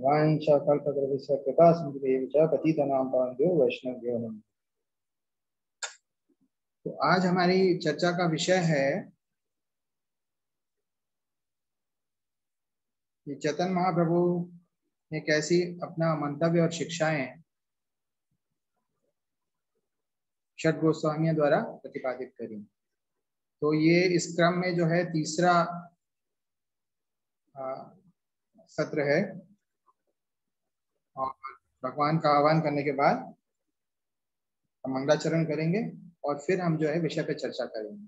कृपा च पतितनां नमः। तो आज हमारी चर्चा का विषय है कि चेतन महाप्रभु ने कैसी अपना मंतव्य और शिक्षाएँ षट गोस्वामियों द्वारा प्रतिपादित करी। तो ये इस क्रम में जो है तीसरा आ, सत्र है। भगवान का आह्वान करने के बाद हम मंगलाचरण करेंगे और फिर हम जो है विषय पे चर्चा करेंगे।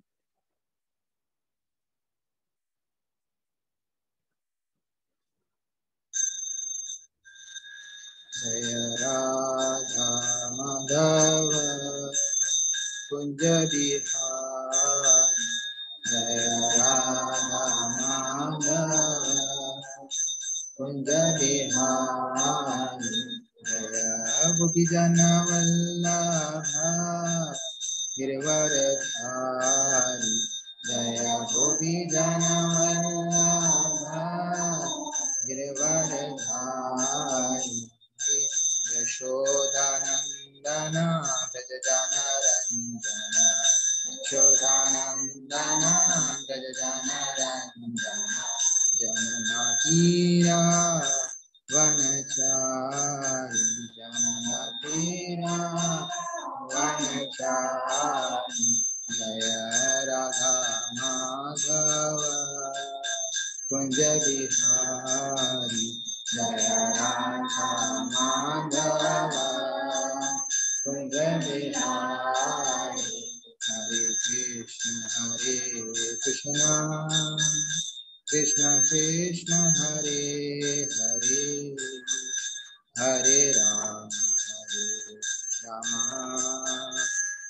जय राधा माधव कुंज बिहार जय राधा माधव कुंज बिहार बुद्धि जन वल्लभ गिरवरधारी जय गोपी जन गिरवरधारी यशोदानन्दन व्रज जनरञ्जन यशोदानन्दन व्रज जनरञ्जन जननातीरा वनचारि वनचारि जय राधा माधव कुञ्ज बिहारी जय राधा माधव कुञ्ज बिहारी हरे कृष्ण हरे कृष्ण कृष्ण कृष्ण हरे हरे हरे राम हरे राम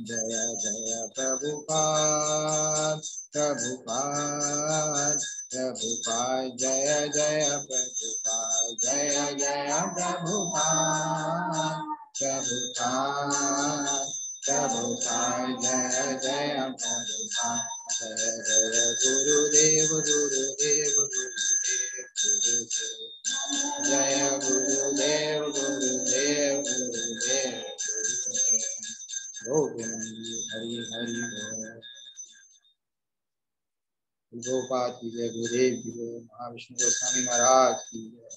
जय जय प्रभुपाद प्रभुपाद प्रभुपाद, जय जय प्रभुपाद, जय जय प्रभुपाद प्रभुपाद प्रभुपाद, जय जय प्रभुपाद। जय जय गुरुदेव गुरुदेव गुरुदेव हरि हरि महाविष्णु गोस्वामी महाराज की जय।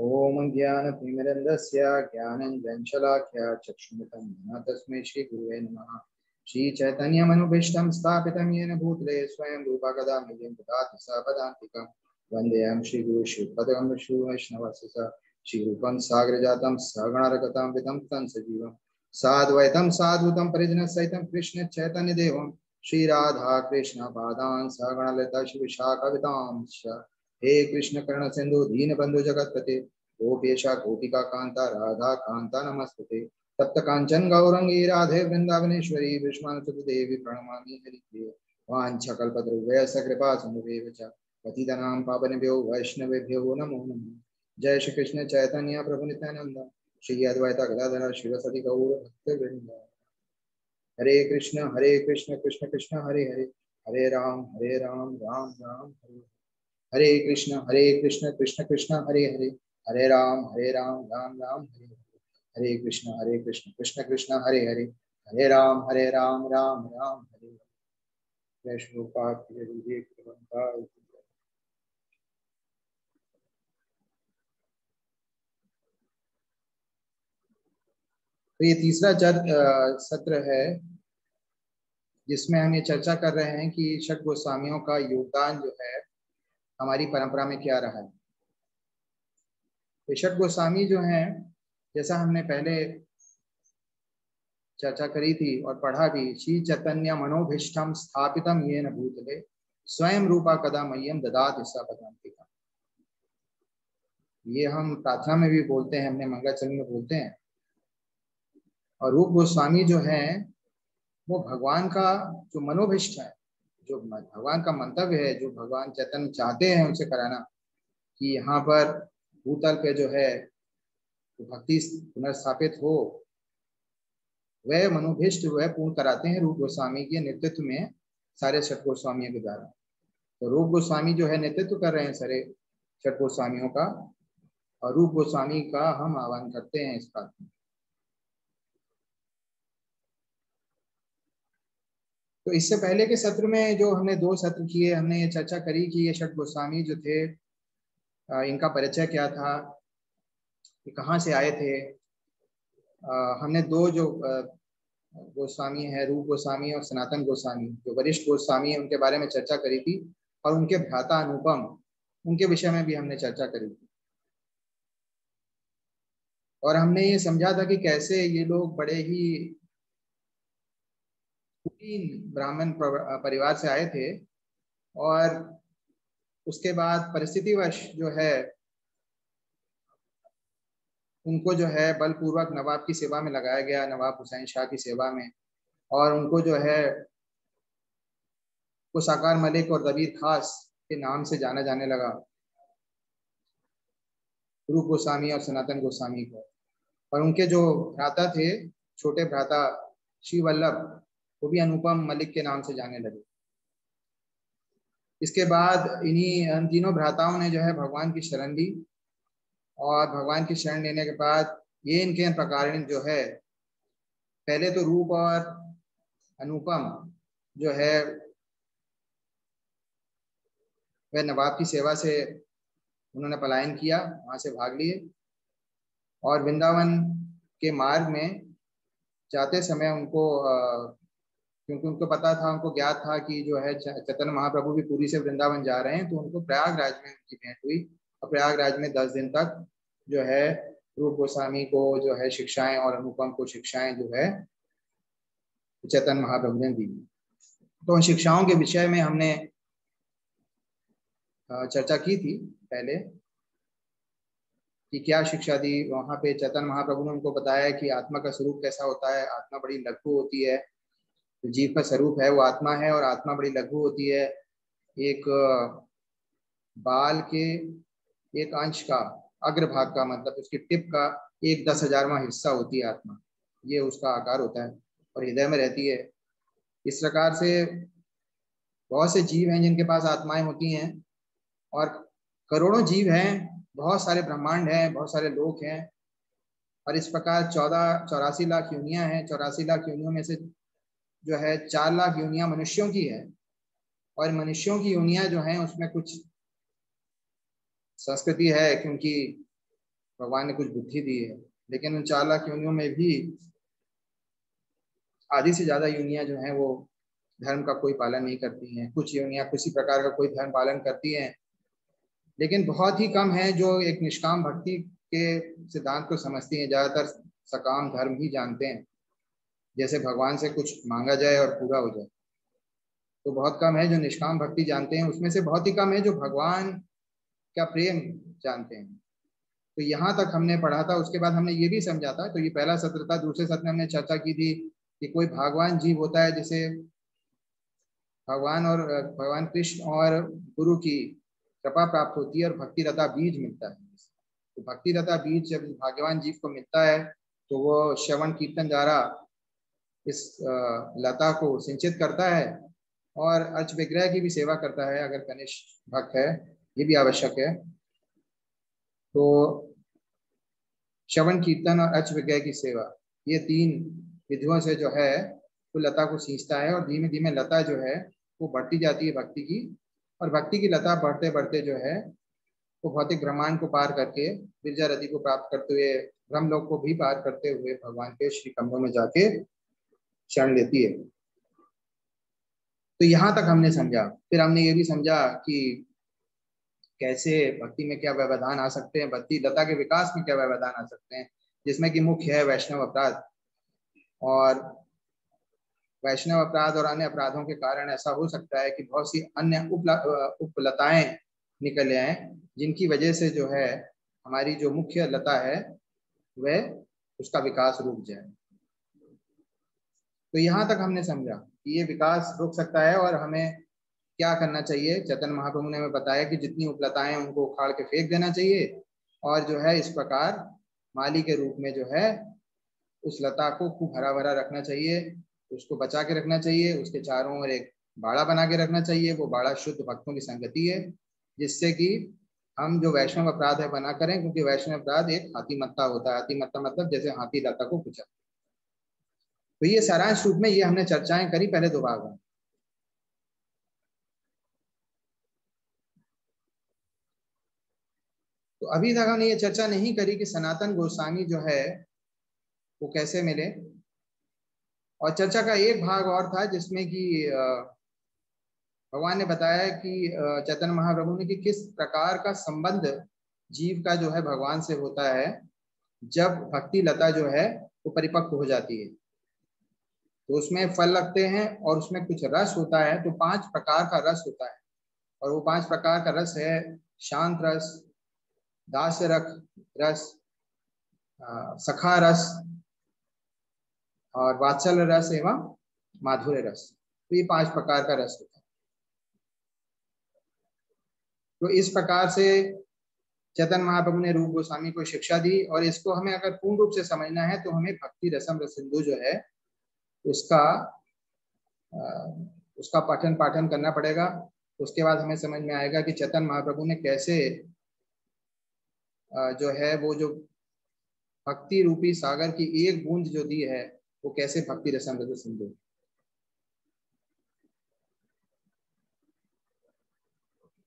ॐ ज्ञानतिमिरन्दस्य ज्ञानञ्जनशलाख्या चक्षुमितं न तस्मै श्रीगुरुवे नमः। श्रीचैतन्यमनुभीष्टं स्थापितं येन भूतले, स्वयं रूपा कदा स पदान्तिकं वन्देऽहं श्रीगुरु श्रीपदं विष्णुवैष्णवस्य स श्रीरूपं सागरजातं सगणरगतां विदं तं सजीवं साद्वैतं साधुतं परिजनसहितं कृष्णचैतन्यदेवं श्रीराधा कृष्णपादान् सगणललिता श्रीविशाखविदां हे कृष्ण कर्ण सिंधु दीन बंधु जगतपते। गोपेशा, गोपिका कांता राधा कांता नमस्ते। तप्त कांचन गौरंगी, राधे वृंदावनेश्वरी विष्णुसुत देवी प्रणमामि, हरिप्रिय। वाञ्छकल्पद्रुवयस कृपा सिन्धुभ्येव च। पतितनां पावनेभ्यो वैष्णवेभ्यो नमो नमः। जय श्री कृष्ण चैतन्य प्रभु नित्यानंद श्री अद्वैत गदाधर शिवसति गौर भक्तवृंद हरे कृष्ण हरे कृष्ण कृष्ण कृष्ण, हरे हरे। हरे राम हरे राम राम राम, हरे हरे। कृष्ण हरे कृष्ण कृष्ण कृष्ण, हरे हरे। हरे राम हरे राम राम राम, हरे हरे। हरे कृष्ण हरे कृष्ण कृष्ण कृष्ण, हरे हरे। हरे राम हरे राम राम राम, हरे जय श्लोका तो ये तीसरा सत्र है, जिसमें हम ये चर्चा कर रहे हैं कि छठ गोस्वामियों का योगदान जो है, हमारी परंपरा में क्या रहा है। तो गोस्वामी जो हैं, जैसा हमने पहले चर्चा करी थी और पढ़ा भी, श्री चैतन्य मनोभिष्टम स्थापितम ये न भूतले, स्वयं रूपा कदा मयम ददात हिस्सा पदांतिका ये हम प्रार्थना में भी बोलते हैं, हमने मंगलाचरण में बोलते हैं। और रूप गोस्वामी जो है, वो भगवान का जो मनोभिष्ट है, जो भगवान का मंतव्य है, जो भगवान चैतन्य चाहते हैं उनसे कराना, कि यहाँ पर भूतल पे जो है तो भक्ति पुनर्स्थापित हो, वह मनोभिष्ट, वह पूर्ण कराते हैं रूप गोस्वामी के नेतृत्व में सारे छठ गोस्वामियों के द्वारा। तो रूप गोस्वामी जो है, नेतृत्व कर रहे हैं सारे छठ गोस्वामियों का, और रूप गोस्वामी का हम आह्वान करते हैं इस बात में तो इससे पहले के सत्र में जो हमने दो सत्र किए, हमने ये चर्चा करी कि ये षट गोस्वामी जो थे इनका परिचय क्या था, ये कहाँ से आए थे? हमने दो जो गोस्वामी है, रूप गोस्वामी और सनातन गोस्वामी, जो वरिष्ठ गोस्वामी है, उनके बारे में चर्चा करी थी और उनके भ्राता अनुपम, उनके विषय में भी हमने चर्चा करी थी। और हमने ये समझा था कि कैसे ये लोग बड़े ही ब्राह्मण परिवार से आए थे और उसके बाद परिस्थितिवश जो है, उनको जो है बलपूर्वक नवाब की सेवा में लगाया गया, नवाब हुसैन शाह की सेवा में और उनको जो है को साकार मलिक और दबीर खास के नाम से जाना जाने लगा। रूप गोस्वामी और सनातन गोस्वामी को। और उनके जो भ्राता थे, छोटे भ्राता श्री वल्लभ वो भी अनुपम मलिक के नाम से जाने लगे। इसके बाद इन्हीं तीनों भ्राताओं ने जो है भगवान की शरण ली और भगवान की शरण लेने के बाद ये इनके प्रकार जो है, पहले तो रूप और अनुपम जो है, वह नवाब की सेवा से उन्होंने पलायन किया, वहाँ से भाग लिए और वृंदावन के मार्ग में जाते समय उनको क्योंकि उनको पता था, उनको ज्ञात था कि जो है चतन महाप्रभु भी पूरी से वृंदावन जा रहे हैं तो उनको प्रयागराज में उनकी भेंट हुई। और प्रयागराज में दस दिन तक जो है रूप गोस्वामी को जो है शिक्षाएँ और अनुपम को शिक्षाएँ जो है चैतन्य महाप्रभु ने दी। तो उन शिक्षाओं के विषय में हमने चर्चा की थी पहले कि क्या शिक्षा दी। वहाँ पे चैतन्य महाप्रभु ने उनको बताया कि आत्मा का स्वरूप कैसा होता है, आत्मा बड़ी लघु होती है जीव का स्वरूप है, वो आत्मा है और आत्मा बड़ी लघु होती है। एक, बाल के एक अंश का अग्रभाग का मतलब उसकी टिप का एक दस हजारवा हिस्सा होती है आत्मा। ये उसका आकार होता है और हृदय में रहती है। इस प्रकार से बहुत से जीव हैं जिनके पास आत्माएँ होती हैं और करोड़ों जीव हैं, बहुत सारे ब्रह्मांड हैं, बहुत सारे लोग हैं। और इस प्रकार चौदह, चौरासी लाख यूनिया हैं। चौरासी लाख यूनियों में से जो है, चार लाख यूनिया मनुष्यों की है। और मनुष्यों की यूनिया जो है, उसमें कुछ संस्कृति है क्योंकि भगवान ने कुछ बुद्धि दी है। लेकिन उन चार लाख यूनियों में भी आधी से ज़्यादा यूनिया जो है, वो धर्म का कोई पालन नहीं करती हैं। कुछ यूनिया किसी प्रकार का कोई धर्म पालन करती हैं। लेकिन बहुत ही कम है जो एक निष्काम भक्ति के सिद्धांत को समझती हैं। ज़्यादातर सकाम धर्म ही जानते हैं। जैसे भगवान से कुछ मांगा जाए और पूरा हो जाए। तो बहुत कम है जो निष्काम भक्ति जानते हैं, उसमें से बहुत ही कम है जो भगवान का प्रेम जानते हैं। तो यहाँ तक हमने पढ़ा था, उसके बाद हमने ये भी समझा था तो ये पहला सत्र था, दूसरे सत्र में हमने चर्चा की थी कि कोई भगवान जीव होता है, जिसे भगवान और, भगवान कृष्ण और गुरु की कृपा प्राप्त होती है और भक्ति रथा बीज मिलता है। तो भक्ति रथा बीज जब भाग्यवान जीव को मिलता है तो वो श्रवण कीर्तन द्वारा इस लता को सिंचित करता है और अर्च विग्रह की भी सेवा करता है, अगर कनिष्ठ भक्त है, ये भी आवश्यक है। तो श्रवण, कीर्तन और अर्च विग्रह की सेवा, ये तीन विधियों से जो है, वो तो लता को सींचता है और धीमे धीमे लता जो है, वो बढ़ती जाती है भक्ति की और भक्ति की लता बढ़ते बढ़ते जो है, वो भौतिक ब्रह्मांड को पार करके बिरजा रति को प्राप्त करते हुए ब्रह्म लोक को भी पार करते हुए भगवान के श्री कमलों में जाके क्षण लेती है। तो यहाँ तक हमने समझा। फिर हमने ये भी समझा कि कैसे भक्ति में क्या व्यवधान आ सकते हैं, भक्ति लता के विकास में क्या व्यवधान आ सकते हैं, जिसमें कि मुख्य है वैष्णव अपराध। और वैष्णव अपराध और अन्य अपराधों के कारण ऐसा हो सकता है कि बहुत सी अन्य उपलताएँ निकल आए, जिनकी वजह से जो है, हमारी जो मुख्य लता है, वह उसका विकास रुक जाए। तो यहाँ तक हमने समझा कि ये विकास रुक सकता है और हमें क्या करना चाहिए? चतन महाप्रभु ने हमें बताया कि जितनी उपलताएँ उनको उखाड़ के फेंक देना चाहिए और जो है इस प्रकार माली के रूप में जो है उस लता को खूब हरा भरा रखना चाहिए, उसको बचा के रखना चाहिए, उसके चारों ओर एक बाड़ा बना के रखना चाहिए, वो बाड़ा शुद्ध भक्तों की संगति है, जिससे कि हम जो वैष्णव अपराध है, बना करें, क्योंकि वैष्णव अपराध एक हाथी मत्ता होता है। हाथी मत्ता मतलब जैसे हाथी लता को कुचल तो ये सारांश रूप में ये हमने चर्चाएँ करी पहले दो भाग में। तो अभी तक हमने ये चर्चा नहीं करी कि सनातन गोस्वामी जो है, वो कैसे मिले। और चर्चा का एक भाग और था जिसमें कि भगवान ने बताया कि चैतन्य महाप्रभु ने कि किस प्रकार का संबंध जीव का जो है भगवान से होता है, जब भक्ति लता जो है, वो परिपक्व हो जाती है। तो उसमें फल लगते हैं और उसमें कुछ रस होता है तो पाँच प्रकार का रस होता है। और वो पाँच प्रकार का रस है, शांत रस दास रख रस सखा रस और वात्सल रस एवं माधुर्य रस। तो ये पाँच प्रकार का रस होता है। तो इस प्रकार से चेतन महाप्रभु ने रूप गोस्वामी को शिक्षा दी और इसको हमें अगर पूर्ण रूप से समझना है तो हमें भक्ति रसम रसिंधु जो है उसका उसका पठन पाठन करना पड़ेगा। उसके बाद हमें समझ में आएगा कि चेतन महाप्रभु ने कैसे जो है वो जो भक्ति रूपी सागर की एक बूंद जो दी है, वो कैसे भक्ति रसामृत सिंधु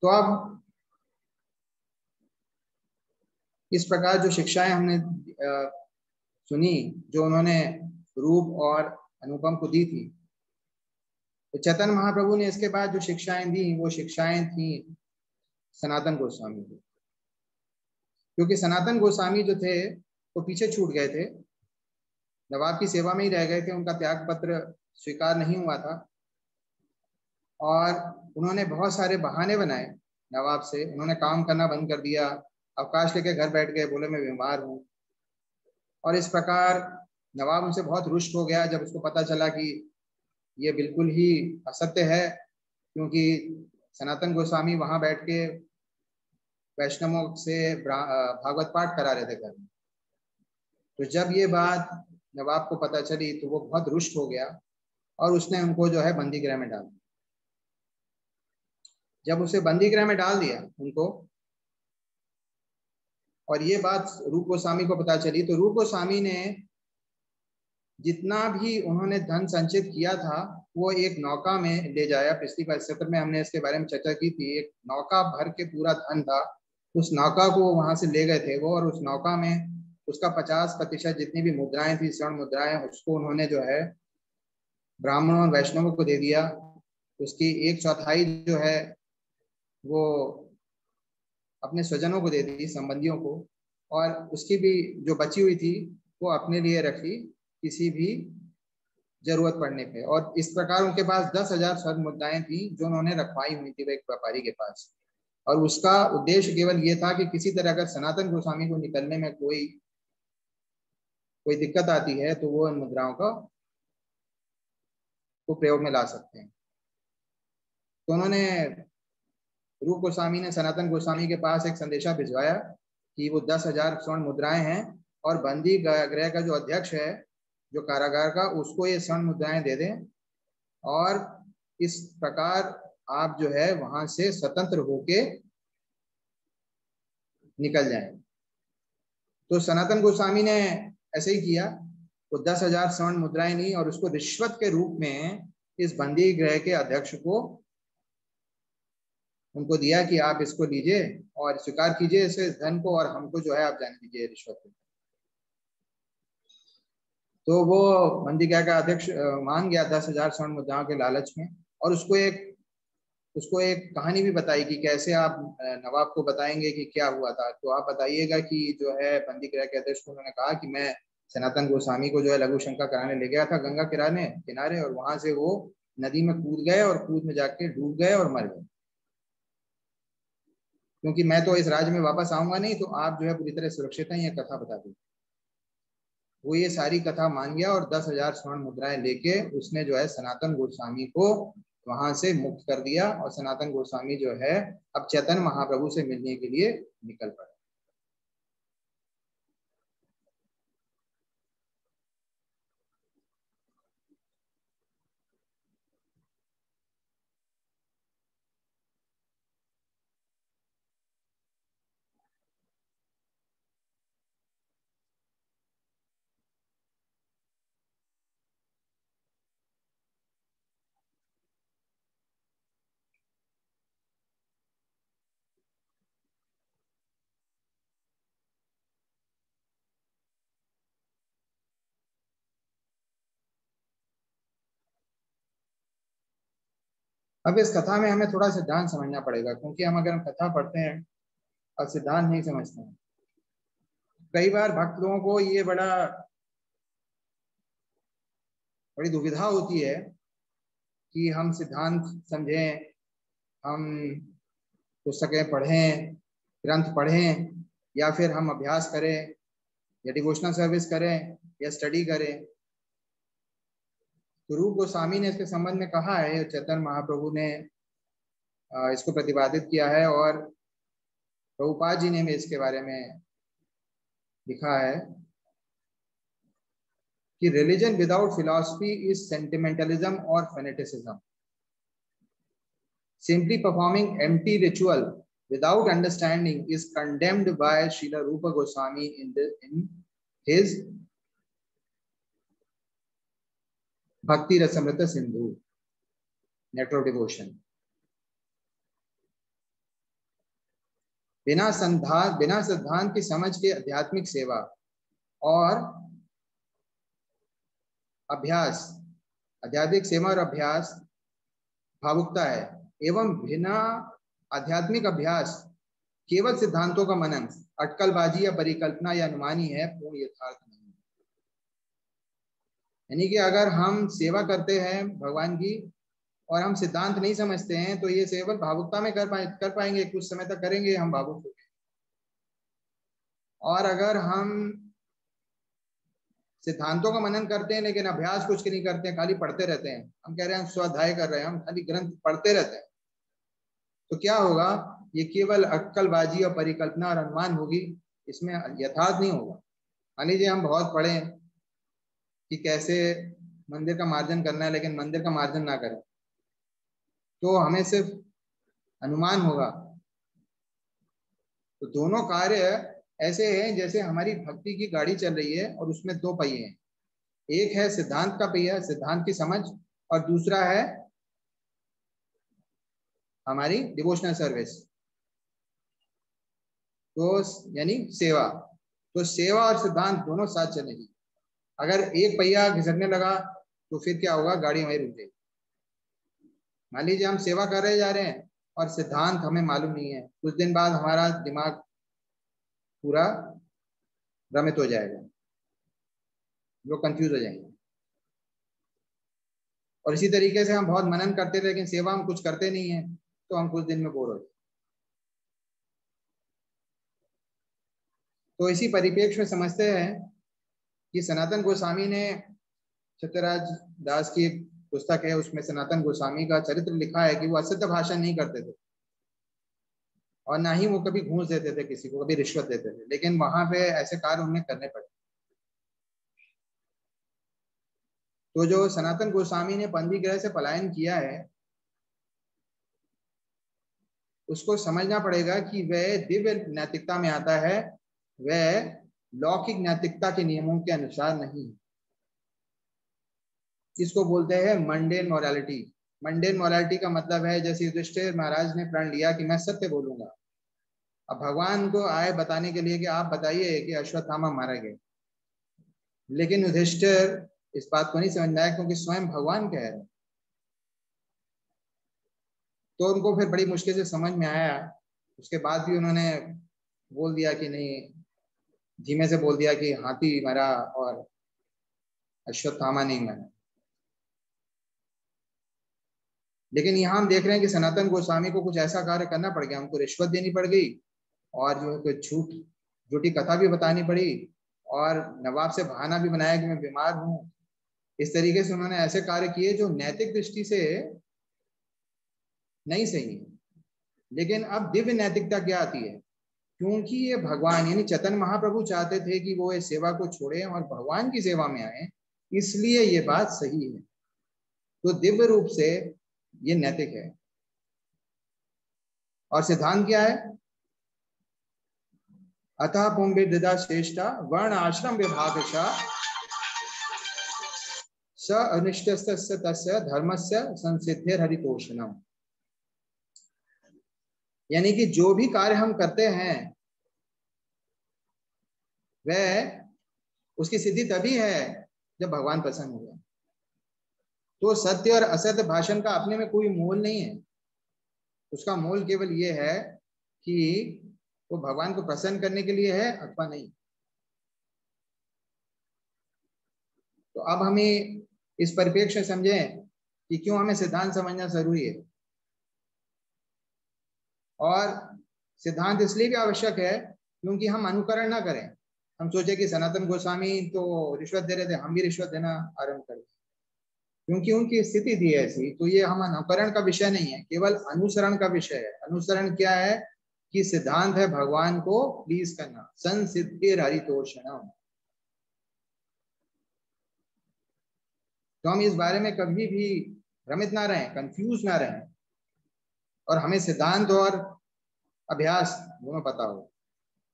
तो अब इस प्रकार जो शिक्षाएँ हमने सुनी, जो उन्होंने रूप और अनुपम को दी थी। तो चैतन्य महाप्रभु ने इसके बाद जो शिक्षाएँ दी, वो शिक्षाएँ थी सनातन गोस्वामी को। क्योंकि सनातन गोस्वामी जो थे, वो पीछे छूट गए थे। नवाब की सेवा में ही रह गए थे, उनका त्याग पत्र स्वीकार नहीं हुआ था। और उन्होंने बहुत सारे बहाने बनाए नवाब से। उन्होंने काम करना बंद कर दिया। अवकाश लेके घर बैठ गए, बोले, मैं बीमार हूँ। और इस प्रकार नवाब उनसे बहुत रुष्ट हो गया जब उसको पता चला कि ये बिल्कुल ही असत्य है, क्योंकि सनातन गोस्वामी वहाँ बैठ के वैष्णवों से भागवत पाठ करा रहे थे घर में। तो जब ये बात नवाब को पता चली तो वो बहुत रुष्ट हो गया और उसने उनको जो है बंदी गृह में डाल दिया। जब उसे बंदी गृह में डाल दिया उनको, और ये बात रूप गोस्वामी को पता चली तो रूप गोस्वामी ने जितना भी उन्होंने धन संचित किया था, वो एक नौका में ले जाया पिछली बार सत्र में। हमने इसके बारे में चर्चा की थी। एक नौका भर के पूरा धन था। उस नौका को वहाँ से ले गए थे वो, और उस नौका में उसका पचास प्रतिशत जितनी भी मुद्राएँ थी, स्वर्ण मुद्राएँ, उसको उन्होंने जो है ब्राह्मणों और वैष्णवों को दे दिया। उसकी एक चौथाई जो है, वो अपने स्वजनों को दे दी, संबंधियों को। और उसकी भी जो बची हुई थी, वो अपने लिए रखी। किसी भी ज़रूरत पड़ने पे। और इस प्रकार उनके पास दस हज़ार स्वर्ण मुद्राएँ थी जो उन्होंने रखवाई हुई थी वह एक व्यापारी के पास। और उसका उद्देश्य केवल ये था कि किसी तरह अगर सनातन गोस्वामी को निकलने में कोई कोई दिक्कत आती है तो वो इन मुद्राओं का, को प्रयोग में ला सकते हैं। तो उन्होंने रूप गोस्वामी ने सनातन गोस्वामी के पास एक संदेशा भिजवाया कि वो दस हज़ार स्वर्ण मुद्राएँ हैं और बंदी गृह का जो अध्यक्ष है जो कारागार का, उसको ये स्वर्ण मुद्राएँ दे दें। और इस प्रकार आप जो है वहाँ से स्वतंत्र होके निकल जाएँ। तो सनातन गोस्वामी ने ऐसे ही किया। वो दस हज़ार स्वर्ण मुद्राएँ ली और उसको रिश्वत के रूप में इस बंदी गृह के अध्यक्ष को उनको दिया कि आप इसको लीजिए और स्वीकार कीजिए इस धन को और हमको जो है आप जाने दीजिए रिश्वत तो वो बंदी गृह का अध्यक्ष मान गया दस हज़ार स्वर्ण मुद्राओं के लालच में और उसको एक उसको एक कहानी भी बताई कि कैसे आप नवाब को बताएँगे कि क्या हुआ था। तो आप बताइएगा कि जो है बंदी गृह के अध्यक्ष को उन्होंने कहा कि मैं सनातन गोस्वामी को जो है लघु शंका कराने ले गया था गंगा किराने, किनारे और वहाँ से वो नदी में कूद गए और कूद में जाके डूब गए और मर गए। क्योंकि मैं तो इस राज्य में वापस आऊँगा नहीं तो आप जो है पूरी तरह सुरक्षित हैं, ये कथा बता दी वो ये सारी कथा मान गया और दस हज़ार स्वर्ण मुद्राएँ लेके उसने जो है सनातन गोस्वामी को वहाँ से मुक्त कर दिया और सनातन गोस्वामी जो है अब चेतन महाप्रभु से मिलने के लिए निकल पड़े। अब इस कथा में हमें थोड़ा सिद्धांत समझना पड़ेगा, क्योंकि हम अगर हम कथा पढ़ते हैं और सिद्धांत नहीं समझते हैं। कई बार भक्त लोगों को ये बड़ा, बड़ी दुविधा होती है कि हम सिद्धांत समझें, हम पुस्तकें पढ़ें, ग्रंथ पढ़ें, या फिर हम अभ्यास करें, या डिवोशनल सर्विस करें, या स्टडी करें। तो रूप गोस्वामी ने इसके संबंध में कहा है चैतन्य महाप्रभु ने इसको प्रतिपादित किया है और प्रभुपाद जी ने भी इसके बारे में लिखा है कि religion without philosophy is sentimentalism और fanaticism simply performing empty ritual without understanding is condemned by Srila Rupa Goswami in, the, in Bhakti Rasamrita Sindhu nectar of devotion बिना संधान, बिना सिद्धांत की समझ के आध्यात्मिक सेवा और अभ्यास, आध्यात्मिक सेवा और अभ्यास भावुकता है, एवं बिना आध्यात्मिक अभ्यास केवल सिद्धांतों का मनन, अटकलबाजी या परिकल्पना या अनुमानी है, पूर्ण यथार्थ यानी कि अगर हम सेवा करते हैं भगवान की और हम सिद्धांत नहीं समझते हैं तो ये सेवा भावुकता में कर पाए, कर पाएँगे, कुछ समय तक करेंगे, हम भावुक हो और अगर हम सिद्धांतों का मनन करते हैं, लेकिन अभ्यास कुछ नहीं करते हैं, खाली पढ़ते रहते हैं, हम कह रहे हैं हम स्वाध्याय कर रहे हैं, हम खाली ग्रंथ पढ़ते रहते हैं तो क्या होगा? ये केवल अक्कलबाजी और परिकल्पना और अनुमान होगी, इसमें यथार्थ नहीं होगा। मान लीजिए हम बहुत पढ़े कि कैसे मंदिर का मार्जन करना है, लेकिन मंदिर का मार्जन ना करें। तो हमें सिर्फ़ अनुमान होगा। तो दोनों कार्य ऐसे हैं जैसे हमारी भक्ति की गाड़ी चल रही है और उसमें दो पहिए हैं। एक है सिद्धांत का पहिया, सिद्धांत की समझ, और दूसरा है हमारी डिवोशनल सर्विस तो यानी सेवा। तो सेवा और सिद्धांत दोनों साथ चलेगी। अगर एक पहिया घिसकने लगा तो फिर क्या होगा? गाड़ी वहीं रुक जाएगी मान लीजिए हम सेवा कर रहे जा रहे हैं और सिद्धांत हमें मालूम नहीं है, कुछ दिन बाद हमारा दिमाग पूरा भ्रमित हो जाएगा। लोग कंफ्यूज हो जाएँगे। और इसी तरीके से हम बहुत मनन करते थे, लेकिन सेवा हम कुछ करते नहीं है तो हम कुछ दिन में बोर हो जाए तो इसी परिप्रेक्ष्य में समझते हैं कि सनातन गोस्वामी ने छत्रराज दास की पुस्तक है, उसमें सनातन गोस्वामी का चरित्र लिखा है कि वो असत्य भाषण नहीं करते थे। और ना ही वो कभी घूस देते थे किसी को, कभी रिश्वत देते थे। लेकिन वहाँ पे ऐसे कार्य उन्हें करने पड़े। तो जो सनातन गोस्वामी ने पंदी ग्रह से पलायन किया है, उसको समझना पड़ेगा कि वह दिव्य नैतिकता में आता है, वह लौकिक नैतिकता के नियमों के अनुसार नहीं। इसको बोलते हैं? मंडेन मोरालिटी मंडेन मोरालिटी का मतलब है, जैसे युधिष्ठिर महाराज ने प्रण लिया कि मैं सत्य बोलूँगा। अब भगवान को आए बताने के लिए कि आप बताइए कि अश्वत्थामा मारा गया लेकिन युधिष्ठिर इस बात को नहीं समझ आया क्योंकि स्वयं भगवान कह रहे तो उनको फिर बड़ी मुश्किल से समझ में आया। उसके बाद भी उन्होंने बोल दिया कि नहीं धीमे से बोल दिया कि हाथी मरा और अश्वत्थामा नहीं मरा। लेकिन यहाँ हम देख रहे हैं कि सनातन गोस्वामी को कुछ ऐसा कार्य करना पड़ गया। हमको रिश्वत देनी पड़ गई और जो है झूठ, झूठी कथा भी बतानी पड़ी और नवाब से बहाना भी बनाया कि मैं बीमार हूँ। इस तरीके से उन्होंने ऐसे कार्य किए जो नैतिक दृष्टि से नहीं सही है। लेकिन अब दिव्य नैतिकता क्या आती है? क्योंकि ये भगवान, यानी चतन महाप्रभु चाहते थे कि वो इस सेवा को छोड़े और भगवान की सेवा में आए, इसलिए ये बात सही है। तो दिव्य रूप से ये नैतिक है। और सिद्धांत क्या है? अतः पुंबिदा श्रेष्ठा, वर्ण आश्रम विभाग स अनिष्ट धर्म से संसिद्धि हरितोषणम यानी कि जो भी कार्य हम करते हैं, वह उसकी सिद्धि तभी है जब भगवान प्रसन्न हो गया तो सत्य और असत्य भाषण का अपने में कोई मोल नहीं है। उसका मोल केवल ये है कि वो भगवान को प्रसन्न करने के लिए है, अथवा नहीं। तो अब हमें इस परिप्रेक्ष्य समझें कि क्यों हमें सिद्धांत समझना ज़रूरी है। और सिद्धांत इसलिए भी आवश्यक है क्योंकि हम अनुकरण ना करें। हम सोचे कि सनातन गोस्वामी तो रिश्वत दे रहे थे, हम भी रिश्वत देना आरंभ करें क्योंकि उनकी स्थिति थी ऐसी तो ये हम अनुकरण का विषय नहीं है, केवल अनुसरण का विषय है। अनुसरण क्या है कि सिद्धांत है भगवान को प्लीज़ करना। सन सिद्धि हरितोषणम। तो हम इस बारे में कभी भी भ्रमित ना रहें कंफ्यूज ना रहें। और हमें सिद्धांत और अभ्यास दोनों पता हो।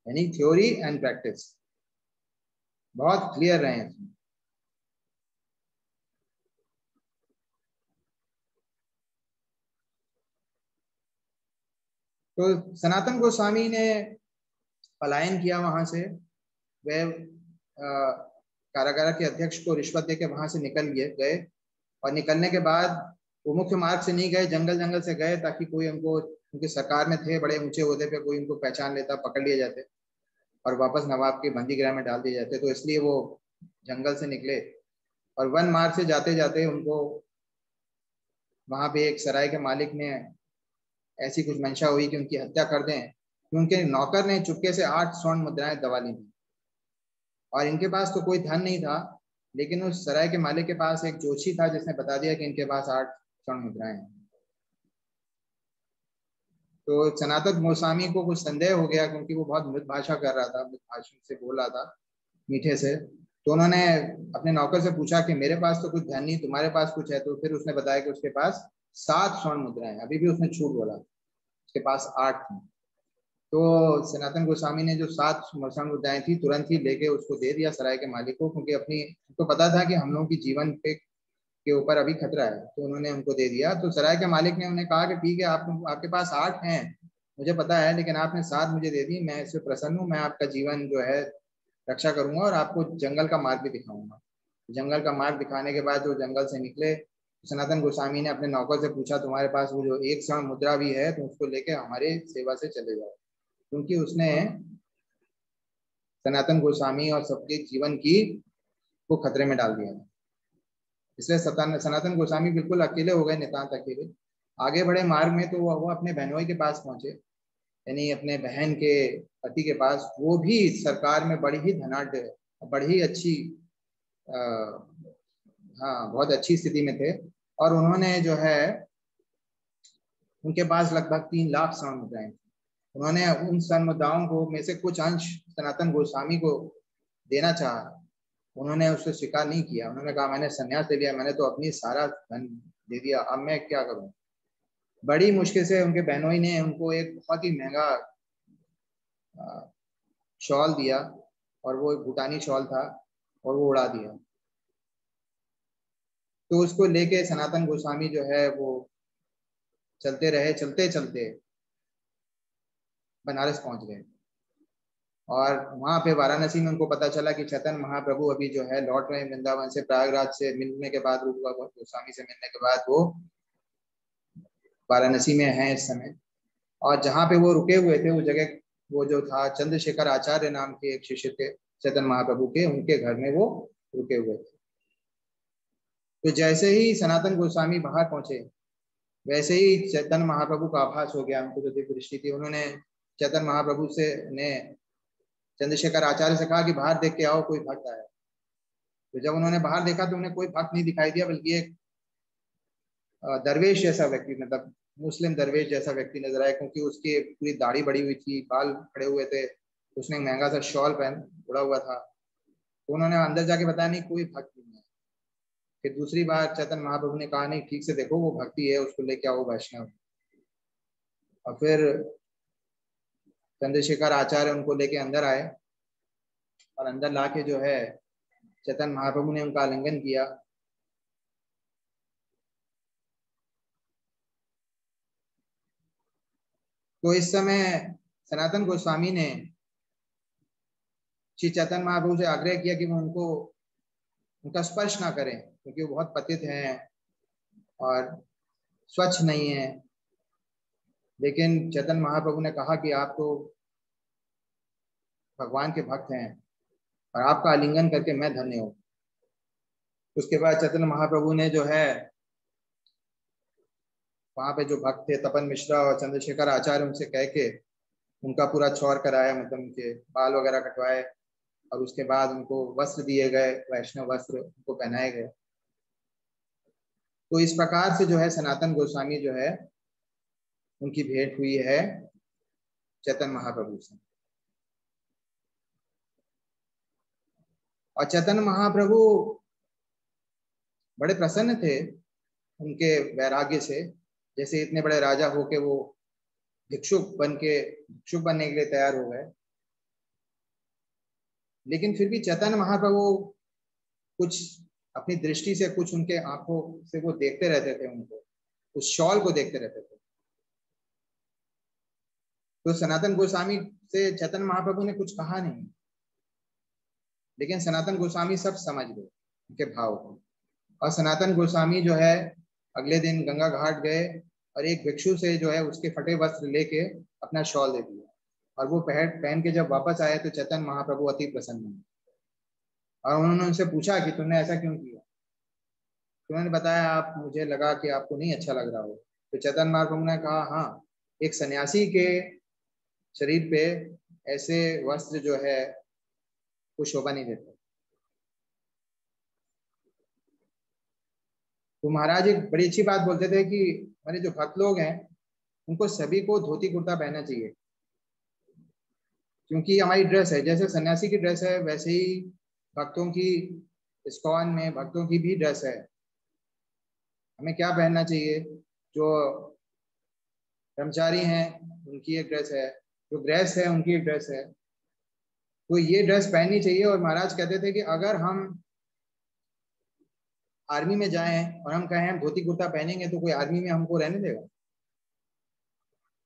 यानी थ्योरी एंड प्रैक्टिस बहुत क्लियर रहे इसमें। तो सनातन गोस्वामी ने पलायन किया वहाँ से। वे कारागार के अध्यक्ष को रिश्वत देके वहाँ से निकल गए गए। और निकलने के बाद वो मुख्य मार्ग से नहीं गए जंगल जंगल से गए ताकि कोई उनको उनकी सरकार में थे, बड़े ऊँचे होते पे कोई उनको पहचान लेता, पकड़ लिए जाते और वापस नवाब के बंदी गृह में डाल दिए जाते। तो इसलिए वो जंगल से निकले और वन मार्ग से जाते जाते उनको वहाँ पे एक सराय के मालिक ने ऐसी कुछ मंशा हुई कि उनकी हत्या कर दें कि उनके नौकर ने चुपके से आठ स्वर्ण मुद्राएँ दबा ली थी और इनके पास तो कोई धन नहीं था, लेकिन उस सराय के मालिक के पास एक जोशी था जिसने बता दिया कि इनके पास आठ स्वर्ण मुद्राएँ तो सनातन गोस्वामी को कुछ संदेह हो गया क्योंकि वो बहुत मृत भाषा कर रहा था, मृत भाषण से बोल रहा था, मीठे से। तो उन्होंने अपने नौकर से पूछा कि मेरे पास तो कुछ धन नहीं, तुम्हारे पास कुछ है? तो फिर उसने बताया कि उसके पास सात स्वर्ण मुद्राएँ अभी भी उसने छूट बोला, उसके पास आठ थी तो सनातन गोस्वामी ने जो सात स्वर्ण मुद्राएँ थी, तुरंत ही लेके उसको दे दिया सराय के मालिक को, क्योंकि अपनी तो पता था कि हम लोगों की जीवन पे के ऊपर अभी खतरा है तो उन्होंने उनको दे दिया। तो सराय के मालिक ने उन्हें कहा कि ठीक है, आप, आपके पास आठ हैं, मुझे पता है, लेकिन आपने सात मुझे दे दी, मैं इससे प्रसन्न हूँ, मैं आपका जीवन जो है रक्षा करूँगा और आपको जंगल का मार्ग भी दिखाऊँगा। जंगल का मार्ग दिखाने के बाद जो जंगल से निकले, सनातन गोस्वामी ने अपने नौकर से पूछा, तुम्हारे पास वो जो एक स्वर्ण मुद्रा भी है तो उसको लेके हमारे सेवा से चले जाओ। क्योंकि उसने सनातन गोस्वामी और सबके जीवन की को खतरे में डाल दिया। इसलिए सनातन गोस्वामी बिल्कुल अकेले हो गए नितान्त अकेले। आगे बढ़े मार्ग में तो वो, वो अपने बहनोई के पास पहुँचे। यानी अपने बहन के पति के पास वो भी सरकार में बड़ी ही धनाढ़ बड़ी ही अच्छी आ, हाँ बहुत अच्छी स्थिति में थे। और उन्होंने जो है उनके पास लगभग तीन लाख स्वर्ण मुद्राएँ उन्होंने उन स्वर्ण मुद्राओं को में से कुछ अंश सनातन गोस्वामी को देना चाहा। उन्होंने उसको स्वीकार नहीं किया। उन्होंने कहा, मैंने संन्यास ले लिया मैंने तो अपनी सारा धन दे दिया। अब मैं क्या करूँ? बड़ी मुश्किल से उनके बहनोई ने उनको एक बहुत ही महँगा शॉल दिया और वो एक भूटानी शॉल था और वो उड़ा दिया। तो उसको लेके सनातन गोस्वामी जो है वो चलते रहे चलते चलते बनारस पहुँच गए। और वहाँ पे वाराणसी में उनको पता चला कि चतन महाप्रभु अभी जो है लौट रहे वृंदावन से, प्रयागराज से, मिलने के बाद रूप गोस्वामी से मिलने के बाद वो वाराणसी में है इस समय। और जहाँ पे वो रुके हुए थे वो जगह वो जो था, चंद्रशेखर आचार्य नाम के एक शिष्य थे, चैतन महाप्रभु के, उनके घर में वो रुके हुए थे। तो जैसे ही सनातन गोस्वामी बाहर पहुँचे, वैसे ही चैतन महाप्रभु का आभास हो गया, उनको जो दिव्य दृष्टि थी, उन्होंने चैतन महाप्रभु से ने चंद्रशेखर आचार्य से कहा कि बाहर देख के आओ, कोई भक्त आया। तो जब उन्होंने बाहर देखा तो उन्हें कोई भक्त नहीं दिखाई दिया, बल्कि एक दरवेश जैसा व्यक्ति मतलब मुस्लिम दरवेश जैसा व्यक्ति नज़र आया, क्योंकि उसकी पूरी दाढ़ी बड़ी हुई थी, बाल खड़े हुए थे, उसने महँगा सा शॉल पहन उड़ा हुआ था। तो उन्होंने अंदर जाके बताया, नहीं, कोई भक्त नहीं है। फिर दूसरी बार चैतन महाप्रभु ने कहा, नहीं, ठीक से देखो, वो भक्ति है, उसको लेके आओ वैष्णव। और फिर चंद्रशेखर आचार्य उनको लेके अंदर आए और अंदर लाके जो है, चेतन महाप्रभु ने उनका आलिंगन किया। तो इस समय सनातन गोस्वामी ने श्री चेतन महाप्रभु से आग्रह किया कि वो उनको, उनका स्पर्श ना करें, क्योंकि वो बहुत पतित हैं और स्वच्छ नहीं है। लेकिन चेतन महाप्रभु ने कहा कि आप तो भगवान के भक्त हैं और आपका आलिंगन करके मैं धन्य हूँ। उसके बाद चेतन महाप्रभु ने जो है, वहाँ पे जो भक्त थे, तपन मिश्रा और चंद्रशेखर आचार्य, उनसे कह के उनका पूरा छौर कराया मतलब उनके बाल वगैरह कटवाए और उसके बाद उनको वस्त्र दिए गए, वैष्णव वस्त्र उनको पहनाए गए। तो इस प्रकार से जो है सनातन गोस्वामी जो है उनकी भेंट हुई है चेतन महाप्रभु से। और चेतन महाप्रभु बड़े प्रसन्न थे उनके वैराग्य से। जैसे इतने बड़े राजा होके वो भिक्षुक बन के, भिक्षुक बनने के लिए तैयार हो गए। लेकिन फिर भी चेतन महाप्रभु कुछ अपनी दृष्टि से, कुछ उनके आँखों से वो देखते रहते थे उनको, उस शॉल को देखते रहते थे। तो सनातन गोस्वामी से चेतन महाप्रभु ने कुछ कहा नहीं। लेकिन सनातन गोस्वामी सब समझ गए, उनके भाव को। और सनातन गोस्वामी जो है, अगले दिन गंगा घाट गए और एक भिक्षु से जो है, उसके फटे वस्त्र लेके अपना शॉल दे दिया। और वो पहन पहन के जब वापस आए तो चेतन महाप्रभु अति प्रसन्न हुए। और उन्होंने उनसे पूछा कि तुमने ऐसा क्यों किया? तो उन्होंने बताया, आप, मुझे लगा कि आपको नहीं अच्छा लग रहा हो। तो चेतन महाप्रभु ने कहा हाँ एक सन्यासी के शरीर पे ऐसे वस्त्र जो है, वो शोभा नहीं देते। तो महाराज एक बड़ी अच्छी बात बोलते थे कि हमारे जो भक्त लोग हैं, उनको सभी को धोती कुर्ता पहनना चाहिए। क्योंकि हमारी ड्रेस है, जैसे सन्यासी की ड्रेस है, वैसे ही भक्तों की इस्कॉन में भक्तों की भी ड्रेस है। हमें क्या पहनना चाहिए? जो कर्मचारी हैं, उनकी एक ड्रेस है। जो ग्रेस है, उनकी ड्रेस है। तो ये ड्रेस पहननी चाहिए और महाराज कहते थे कि अगर हम आर्मी में जाएँ और हम कहें हम धोती कुर्ता पहनेंगे तो कोई आर्मी में हमको रहने देगा।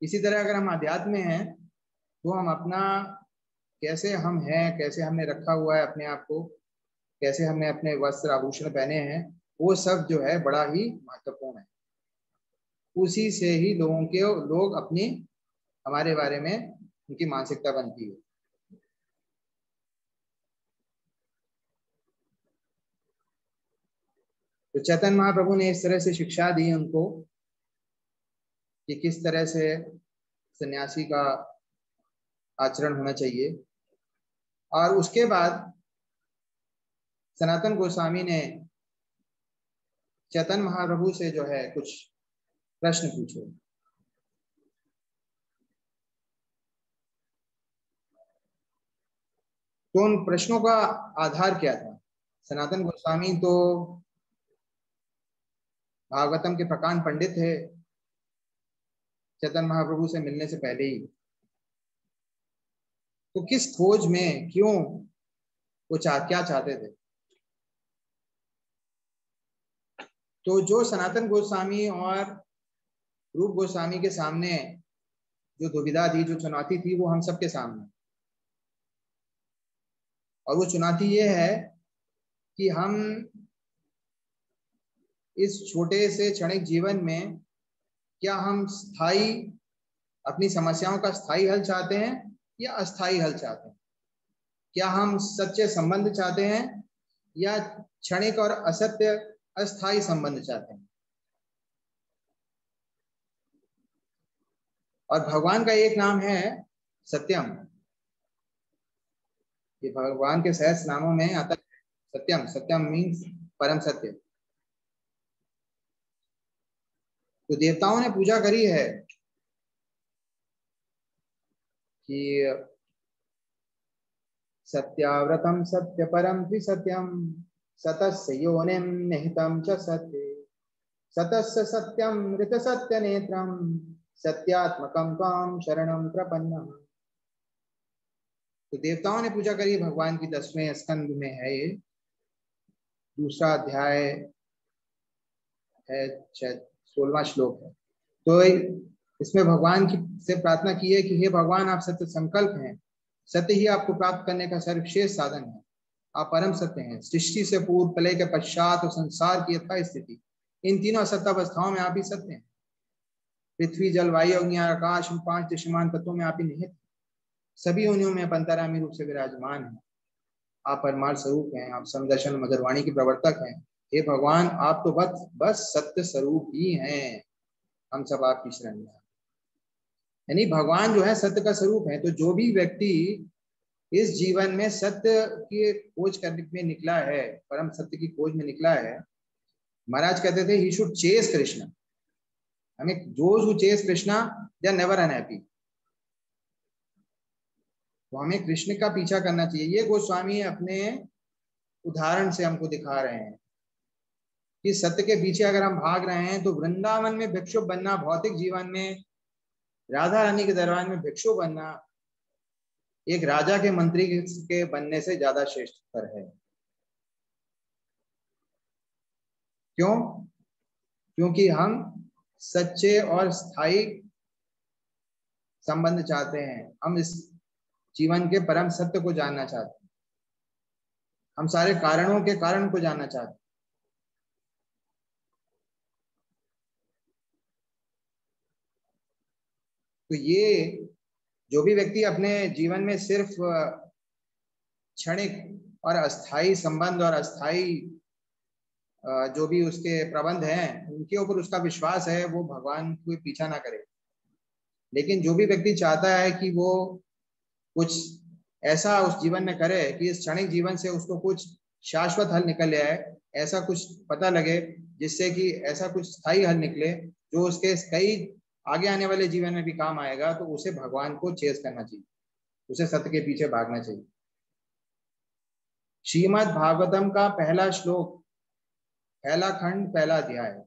इसी तरह अगर हम अध्यात्म में हैं तो हम अपना कैसे हम हैं, कैसे हमने रखा हुआ है अपने आप को, कैसे हमने अपने वस्त्र आभूषण पहने हैं, वो सब जो है बड़ा ही महत्वपूर्ण है। उसी से ही लोगों के, लोग अपनी, हमारे बारे में उनकी मानसिकता बनती है। तो चेतन महाप्रभु ने इस तरह से शिक्षा दी उनको कि किस तरह से सन्यासी का आचरण होना चाहिए। और उसके बाद सनातन गोस्वामी ने चेतन महाप्रभु से जो है कुछ प्रश्न पूछे। तो उन प्रश्नों का आधार क्या था? सनातन गोस्वामी तो भागवतम के प्रकांड पंडित थे, चैतन महाप्रभु से मिलने से पहले ही। तो किस खोज में, क्यों वो चाह, क्या चाहते थे? तो जो सनातन गोस्वामी और रूप गोस्वामी के सामने जो दुविधा थी, जो चुनौती थी, वो हम सबके सामने। और वो चुनौती ये है कि हम इस छोटे से क्षणिक जीवन में क्या हम स्थायी अपनी समस्याओं का स्थायी हल चाहते हैं या अस्थाई हल चाहते हैं? क्या हम सच्चे संबंध चाहते हैं या क्षणिक और असत्य अस्थाई संबंध चाहते हैं? और भगवान का एक नाम है सत्यम। ये भगवान के सहस नामों में आता है। सत्यम सत्यम मीन्स परम सत्य। तो देवताओं ने पूजा करी है कि सत्याव्रतम सत्य परम त्रिसत्यम सतस्य योनिम निहितम च सत्य। सतस्य सत्यम ऋत सत्य नेत्रम सत्यात्मकम ताम शरणम प्रपन्न। तो देवताओं ने पूजा करी, भगवान की दसवें स्कंद में है ये। दूसरा अध्याय है सोलवा श्लोक है। तो इसमें भगवान की से प्रार्थना की है कि हे भगवान, आप सत्य संकल्प हैं। सत्य ही आपको प्राप्त करने का सर्वश्रेष्ठ साधन है। आप परम सत्य हैं। सृष्टि से पूर्व, प्रलय के पश्चात और संसार की यथा स्थिति इन तीनों सत्तावस्थाओं में आप ही सत्य हैं। पृथ्वी जलवायु अग्नि, आकाश पाँच दशमान तत्वों में आप ही निहित सभी उन्हों में पंतरामी रूप से विराजमान है। आप परमार्थ स्वरूप हैं, आप समदर्शन मधुरवाणी के प्रवर्तक हैं। हे भगवान, आप तो बस बस सत्य स्वरूप ही हैं। हम सब आपकी शरण में यानी भगवान जो है सत्य का स्वरूप है तो जो भी व्यक्ति इस जीवन में सत्य की खोज करने में निकला है, परम सत्य की खोज में निकला है, महाराज कहते थे ही शुड चेस कृष्ण हमें जो who chase Krishna they never unhappy तो हमें कृष्ण का पीछा करना चाहिए। ये गोस्वामी अपने उदाहरण से हमको दिखा रहे हैं कि सत्य के पीछे अगर हम भाग रहे हैं तो वृंदावन में भिक्षु बनना, भौतिक जीवन में, राधा रानी के दरबार में भिक्षु बनना, एक राजा के मंत्री के बनने से ज़्यादा श्रेष्ठतर है। क्यों? क्योंकि हम सच्चे और स्थायी संबंध चाहते हैं। हम इस जीवन के परम सत्य को जानना चाहते हैं। हम सारे कारणों के कारण को जानना चाहते हैं। तो ये जो भी व्यक्ति अपने जीवन में सिर्फ़ क्षणिक और अस्थाई संबंध और अस्थाई जो भी उसके प्रबंध हैं, उनके ऊपर उसका विश्वास है, वो भगवान को पीछा ना करे। लेकिन जो भी व्यक्ति चाहता है कि वो कुछ ऐसा उस जीवन में करे कि इस क्षणिक जीवन से उसको कुछ शाश्वत हल निकल आए, ऐसा कुछ पता लगे जिससे कि ऐसा कुछ स्थायी हल निकले जो उसके कई आगे आने वाले जीवन में भी काम आएगा तो उसे भगवान को चेस करना चाहिए। उसे सत्य के पीछे भागना चाहिए। श्रीमद भागवतम का पहला श्लोक, पहला खंड, पहला अध्याय।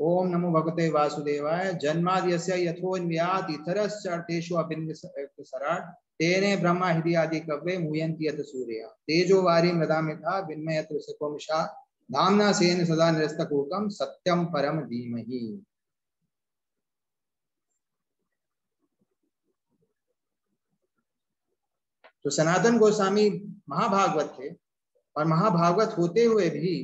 ओम नमो भगवते वासुदेवाय जन्माद्यस्य यथोन्व्यात इतरश्चार्थेषु अभिन्नसराट तेने ब्रह्मा हृदय आदि कव्ये मुयन्ति यत सूर्य। तेजो वारी मृदा मिथा विन्मयत्र सकोमिषा धामना सेन सदा निरस्तकूकम सत्यम परम धीमहि। तो सनातन गोस्वामी महाभागवत थे और महाभागवत होते हुए भी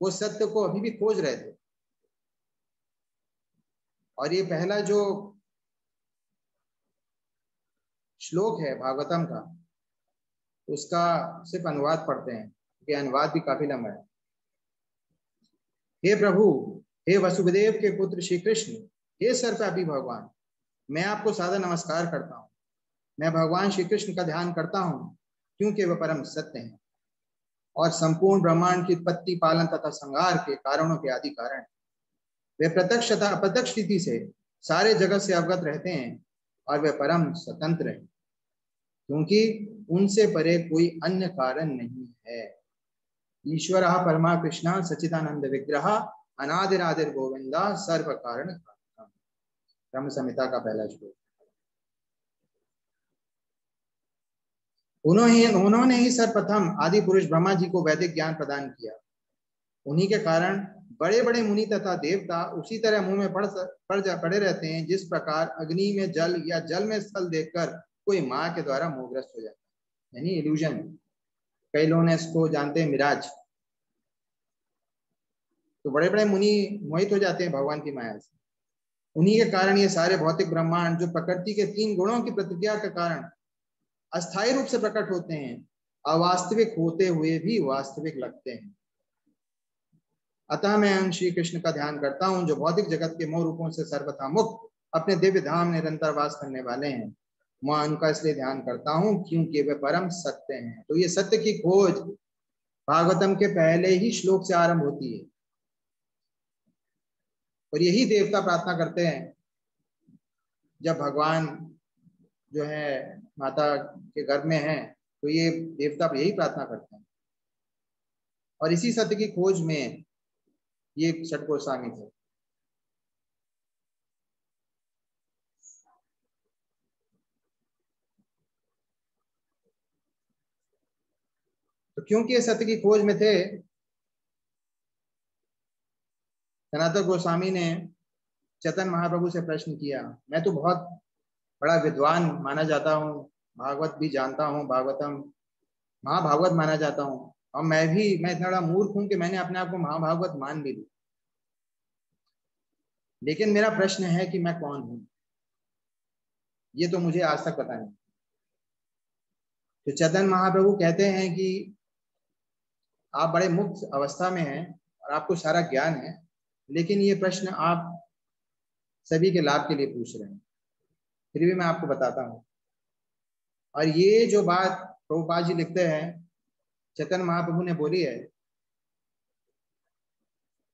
वो सत्य को अभी भी खोज रहे थे। और ये पहला जो श्लोक है भागवतम का, उसका सिर्फ़ अनुवाद पढ़ते हैं ये अनुवाद भी काफ़ी लंबा है। हे प्रभु, हे वसुदेव के पुत्र श्री कृष्ण, हे सर्वव्यापी भगवान, मैं आपको सादा नमस्कार करता हूँ। मैं भगवान श्री कृष्ण का ध्यान करता हूँ, क्योंकि वह परम सत्य है। और संपूर्ण ब्रह्मांड की उत्पत्ति, पालन तथा संहार के कारणों के आदि कारण। वे प्रत्यक्ष तथा अप्रत्यक्ष स्थिति से सारे जगत से अवगत रहते हैं और वे परम स्वतंत्र हैं, क्योंकि उनसे परे कोई अन्य कारण नहीं है। ईश्वर परमा कृष्णा सचिदानंद विग्रह अनादिरादिर गोविंदा सर्व कारण ब्रह्म संहिता का पहला श्लोक। उन्होंने उन्होंने ही सर्वप्रथम आदि पुरुष ब्रह्मा जी को वैदिक ज्ञान प्रदान किया। उन्हीं के कारण बड़े बड़े मुनि तथा देवता उसी तरह मुँह में पड़ पड़ जा, पड़े रहते हैं, जिस प्रकार अग्नि में जल या जल में स्थल देखकर कोई माँ के द्वारा मोहग्रस्त हो जाता है। यानी इल्यूजन कई लोग इसको जानते हैं मिराज। तो बड़े बड़े मुनि मोहित हो जाते हैं भगवान की माया से। उन्हीं के कारण ये सारे भौतिक ब्रह्मांड जो प्रकृति के तीन गुणों की प्रतिक्रिया के कारण अस्थायी रूप से प्रकट होते हैं, अवास्तविक होते हुए भी वास्तविक लगते हैं। अतः मैं श्री कृष्ण का ध्यान करता हूँ जो भौतिक जगत के मोह रूपों से सर्वथा मुक्त अपने दिव्य धाम निरंतर वास करने वाले हैं। मैं उनका इसलिए ध्यान करता हूँ क्योंकि वे परम सत्य हैं। तो ये सत्य की खोज भागवतम के पहले ही श्लोक से आरंभ होती है। और यही देवता प्रार्थना करते हैं, जब भगवान जो है माता के गर्भ में है तो ये देवता यही प्रार्थना करते हैं। और इसी सत्य की खोज में ये छठ गोस्वामी थे। तो क्योंकि ये सत्य की खोज में थे, सनातन गोस्वामी ने चतन महाप्रभु से प्रश्न किया, मैं तो बहुत बड़ा विद्वान माना जाता हूँ, भागवत भी जानता हूँ, भागवतम, महाभागवत माना जाता हूँ। और मैं भी, मैं इतना बड़ा मूर्ख हूँ कि मैंने अपने आप को महाभागवत मान भी ली लेकिन मेरा प्रश्न है कि मैं कौन हूँ? ये तो मुझे आज तक पता नहीं। तो चतन महाप्रभु कहते हैं कि आप बड़े मुक्त अवस्था में हैं और आपको सारा ज्ञान है, लेकिन ये प्रश्न आप सभी के लाभ के लिए पूछ रहे हैं। फिर भी मैं आपको बताता हूँ। और ये जो बात प्रभुपा जी लिखते हैं, चतन महाप्रभु ने बोली है,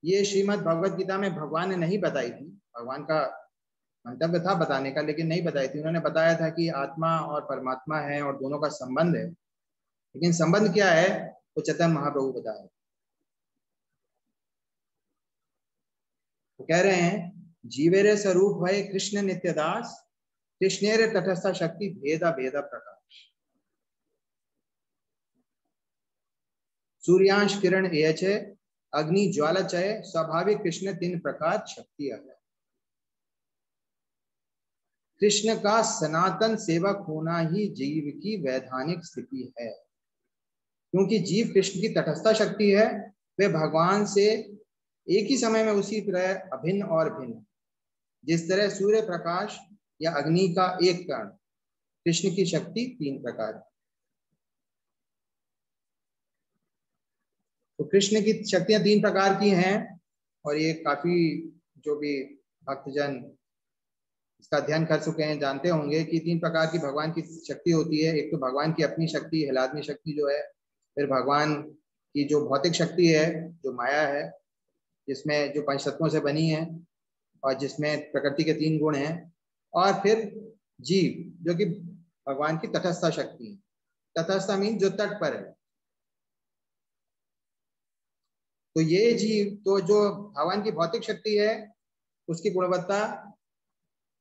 ये श्रीमद भगवत गीता में भगवान ने नहीं बताई थी। भगवान का मंतव्य था बताने का, लेकिन नहीं बताई थी। उन्होंने बताया था कि आत्मा और परमात्मा है और दोनों का संबंध है। लेकिन संबंध क्या है, वो चतन महाप्रभु बताया वो कह रहे हैं, जीवेरे स्वरूप भय कृष्ण नित्यदास कृष्णेरे तटस्थ शक्ति भेदा भेदा प्रकाश। सूर्यांश किरण ये छे, अग्नि ज्वाला चय स्वाभाविक कृष्ण तीन प्रकार शक्ति है। कृष्ण का सनातन सेवक होना ही जीव की वैधानिक स्थिति है। क्योंकि जीव कृष्ण की तटस्था शक्ति है, वे भगवान से एक ही समय में उसी तरह अभिन्न और भिन्न। जिस तरह सूर्य प्रकाश या अग्नि का एक कण कृष्ण की शक्ति तीन प्रकार। तो कृष्ण की शक्तियाँ तीन प्रकार की हैं और ये काफ़ी जो भी भक्तजन इसका अध्ययन कर चुके हैं, जानते होंगे कि तीन प्रकार की भगवान की शक्ति होती है। एक तो भगवान की अपनी शक्ति हिलादमी शक्ति जो है, फिर भगवान की जो भौतिक शक्ति है, जो माया है, जिसमें जो पंचतत्वों से बनी है और जिसमें प्रकृति के तीन गुण हैं। और फिर जीव, जो कि भगवान की तटस्था शक्ति है। तटस्था मीन जो तट पर है। तो ये जीव तो जो भगवान की भौतिक शक्ति है, उसकी गुणवत्ता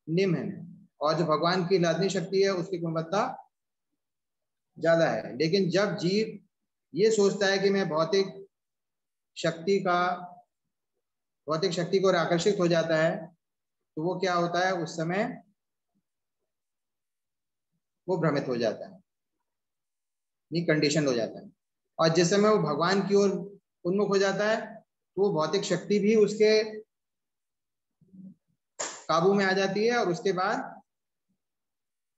निम्न है। और जो भगवान की लादनी शक्ति है, उसकी गुणवत्ता ज़्यादा है। लेकिन जब जीव ये सोचता है कि मैं भौतिक शक्ति का, भौतिक शक्ति को आकर्षित हो जाता है तो वो क्या होता है? उस समय वो भ्रमित हो जाता है। कंडीशन हो जाता है। और जिस समय वो भगवान की ओर उन्मुख हो जाता है तो वो भौतिक शक्ति भी उसके काबू में आ जाती है और उसके बाद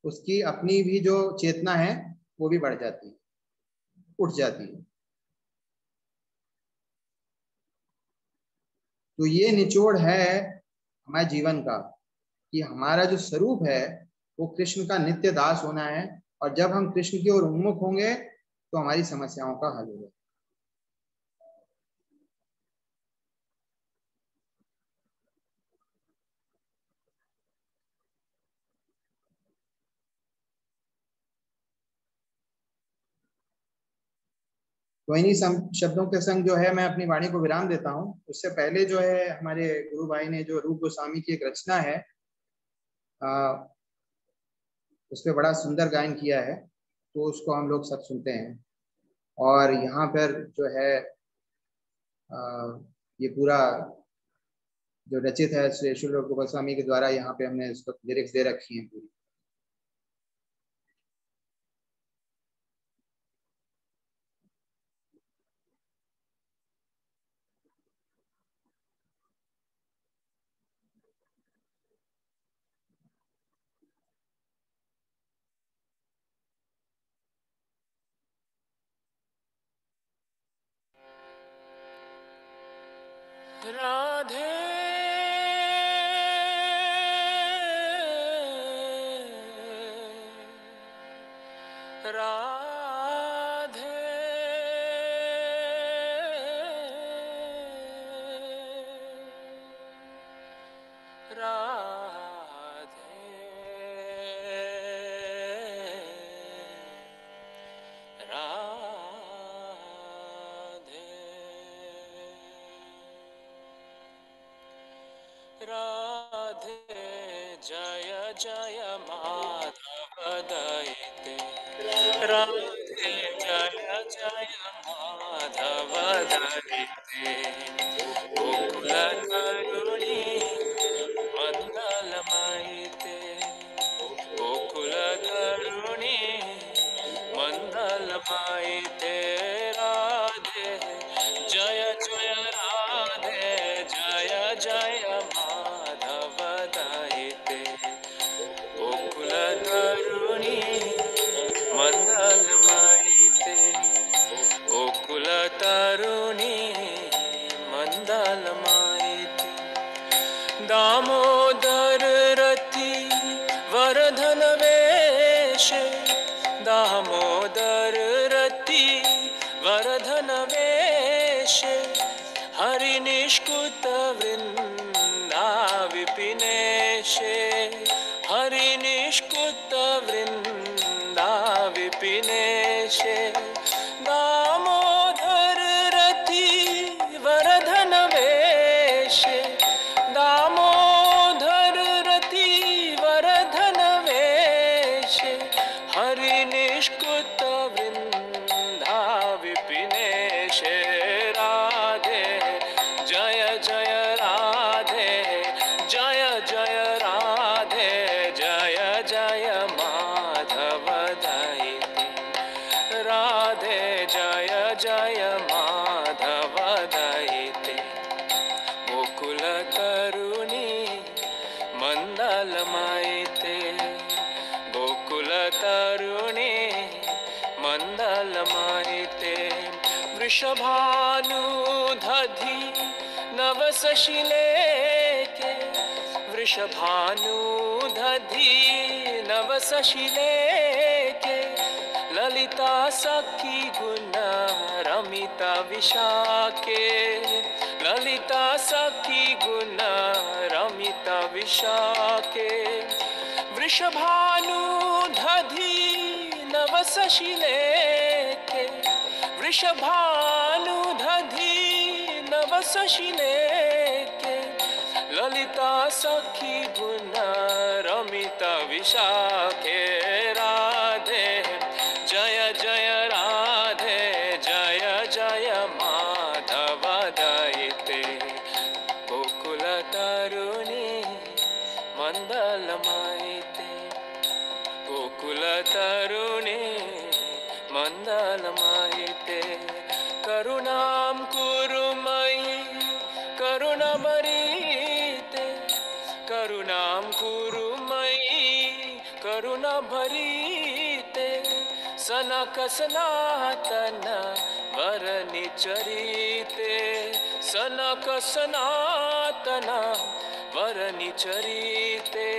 उसकी अपनी भी जो चेतना है, वो भी बढ़ जाती है, उठ जाती है। तो ये निचोड़ है हमारे जीवन का, कि हमारा जो स्वरूप है, वो कृष्ण का नित्य दास होना है, और जब हम कृष्ण की ओर उन्मुख होंगे तो हमारी समस्याओं का हल होगा। इन्हीं शब्दों के संग जो है मैं अपनी वाणी को विराम देता हूँ। उससे पहले जो है हमारे गुरु भाई ने जो रूप गोस्वामी की एक रचना है आ, उस पर बड़ा सुंदर गायन किया है तो उसको हम लोग सब सुनते हैं। और यहाँ पर जो है आ, ये पूरा जो रचित है श्री गोस्वामी के द्वारा यहाँ पे हमने इसको लिरिक्स दे रखी हैं पूरी। शे ऋषे हरिनिष्कुतवृन्दा विपिनेशे वृषभानुधधि नवसशिलेके वृषभानुधधि नवसशिलेके ललिता सखी गुण रमिता विशाखे। ललिता सखी गुण रमिता विशाखे। वृषभानुधधि नवसशिलेके वृषभानुधि नवसशिले के ललिता सखी गुण रमिता विशाखे। करुणां कुरु मयि करुणमरीते करुणां कुरु मयि करुणभरीते सनक सनातन वरनिचरिते सनक सनातन वरनिचरिते,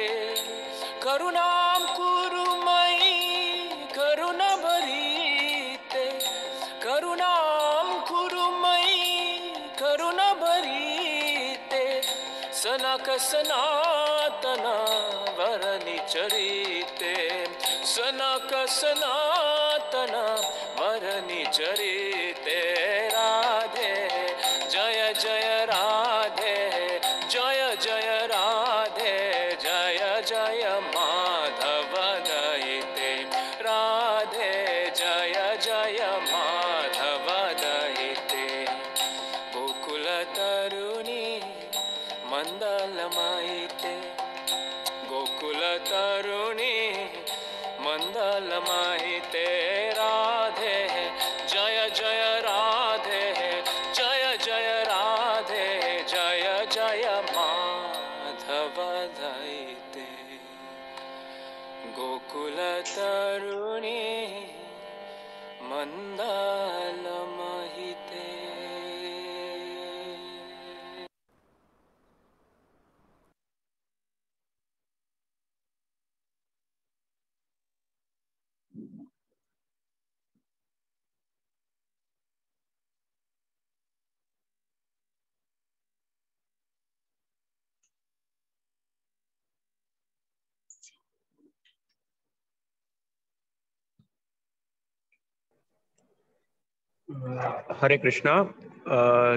करुणां सनातन वरनिचरिते सनक सनातन वरनिचरिते राधे हरे कृष्णा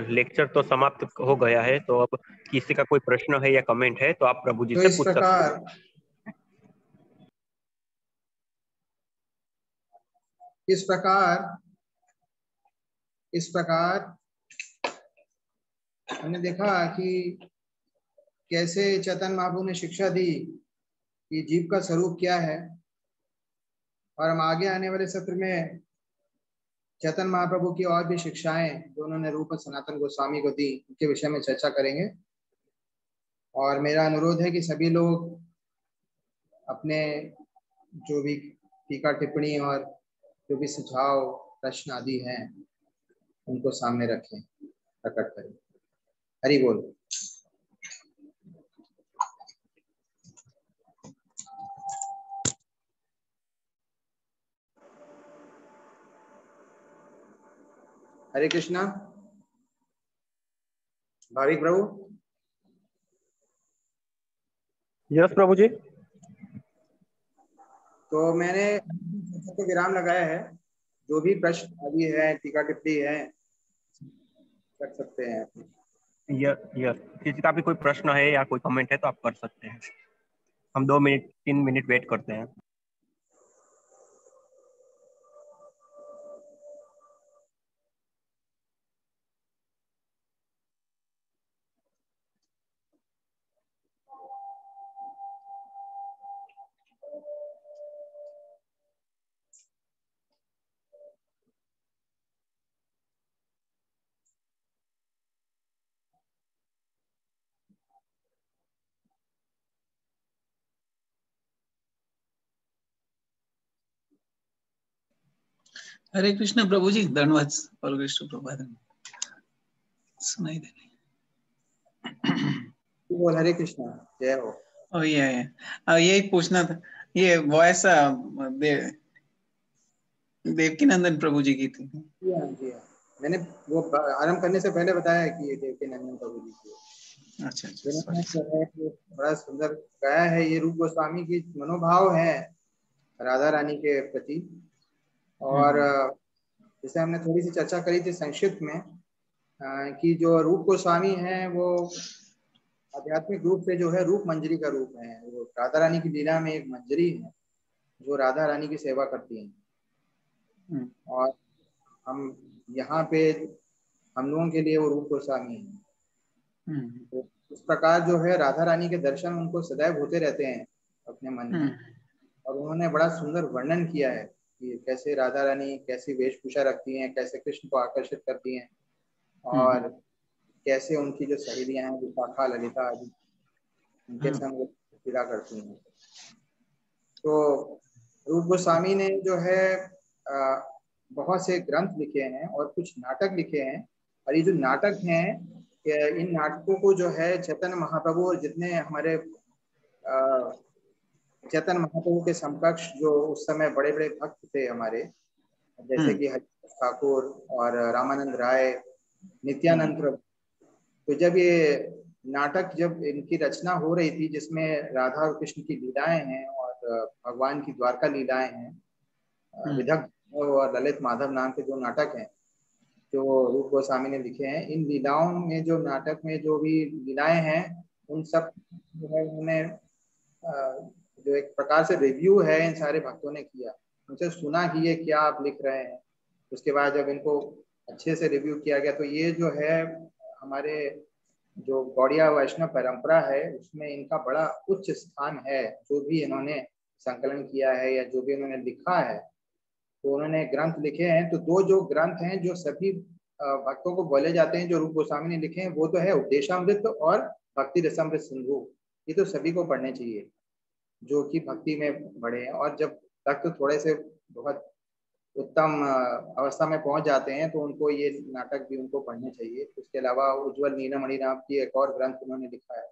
लेक्चर तो समाप्त हो गया है तो अब किसी का कोई प्रश्न है या कमेंट है तो आप प्रभु जी तो से इस पूछ सकते हैं इस प्रकार इस प्रकार हमने देखा कि कैसे चेतन महाप्रभु ने शिक्षा दी कि जीव का स्वरूप क्या है और हम आगे आने वाले सत्र में चेतन महाप्रभु की और भी शिक्षाएँ जो उन्होंने रूप सनातन गोस्वामी को दी, उनके विषय में चर्चा करेंगे। और मेरा अनुरोध है कि सभी लोग अपने जो भी टीका टिप्पणी और जो भी सुझाव, प्रश्न आदि हैं, उनको सामने रखें, प्रकट करें। हरि बोल। हरे कृष्णा। भाविक प्रभु। यस प्रभु जी तो मैंने को विराम लगाया है। जो भी प्रश्न अभी है टीका टिप्पणी है कर सकते हैं यस यस। किसी का भी कोई प्रश्न है या कोई कमेंट है तो आप कर सकते हैं। हम दो मिनट तीन मिनट वेट करते हैं। हरे कृष्ण प्रभु जी धन्यवाद और कृष्ण सुनाई दे बोल हरे कृष्णा जय हो। ओ ये यही पूछना था। ये वॉइस देव देवकी नंदन प्रभु जी की थी। जी हाँ जी हाँ। मैंने वो आरंभ करने से पहले बताया कि ये देवकी नंदन प्रभु जी की अच्छा अच्छा बड़ा सुंदर गाया है। ये रूप गोस्वामी की मनोभाव है। राधा रानी के प्रति। और अ, जैसे हमने थोड़ी सी चर्चा करी थी संक्षिप्त में कि जो रूप गोस्वामी है वो आध्यात्मिक रूप से जो है रूप मंजरी का रूप है। वो राधा रानी की लीला में एक मंजरी है जो राधा रानी की सेवा करती है। हम्म, और हम यहाँ पे हम लोगों के लिए वो रूप गोस्वामी है। हम्म, तो इस प्रकार जो है राधा रानी के दर्शन उनको सदैव होते रहते हैं अपने मन में। हम्म, और उन्होंने बड़ा सुंदर वर्णन किया है। कि कैसे राधा रानी कैसी वेशभूषा रखती हैं कैसे कृष्ण को आकर्षित करती हैं और कैसे उनकी जो सहेलियाँ हैं विशाखा ललिता आदि उनके हम्म। संग क्रीड़ा करती हैं तो रूप गोस्वामी ने जो है अ, बहुत से ग्रंथ लिखे हैं और कुछ नाटक लिखे हैं और ये जो नाटक हैं इन नाटकों को जो है चैतन्य महाप्रभु और जितने हमारे चैतन्य महाप्रभु के समकक्ष जो उस समय बड़े बड़े भक्त थे हमारे जैसे हम्म। कि ठाकुर और रामानंद राय नित्यानंद प्रभु तो जब ये नाटक जब इनकी रचना हो रही थी जिसमें राधा और कृष्ण की लीलाएँ हैं और भगवान की द्वारका लीलाएँ हैं हम्म। विधक और ललित माधव नाम के जो नाटक हैं जो रूप गोस्वामी ने लिखे हैं इन लीलाओं में जो नाटक में जो भी लीलाएँ हैं उन सब जो है उन्होंने जो एक प्रकार से रिव्यू है इन सारे भक्तों ने किया, उनसे सुना कि ये क्या आप लिख रहे हैं। उसके बाद जब इनको अच्छे से रिव्यू किया गया तो ये जो है हमारे जो गौड़िया वैष्णव परंपरा है, उसमें इनका बड़ा उच्च स्थान है। जो भी इन्होंने संकलन किया है या जो भी इन्होंने लिखा है तो उन्होंने ग्रंथ लिखे हैं। तो दो जो ग्रंथ हैं, जो सभी भक्तों को बोले जाते हैं, जो रूप गोस्वामी ने लिखे हैं, वो तो है उपदेशामृत और भक्ति रसामृत सिंधु। ये तो सभी को पढ़ने चाहिए। जो कि भक्ति में बढ़े हैं। और जब तक तो थोड़े से बहुत उत्तम अवस्था में पहुँच जाते हैं तो उनको ये नाटक भी उनको पढ़ने चाहिए। उसके अलावा उज्जवल नीना मणिराम की एक और ग्रंथ उन्होंने लिखा है।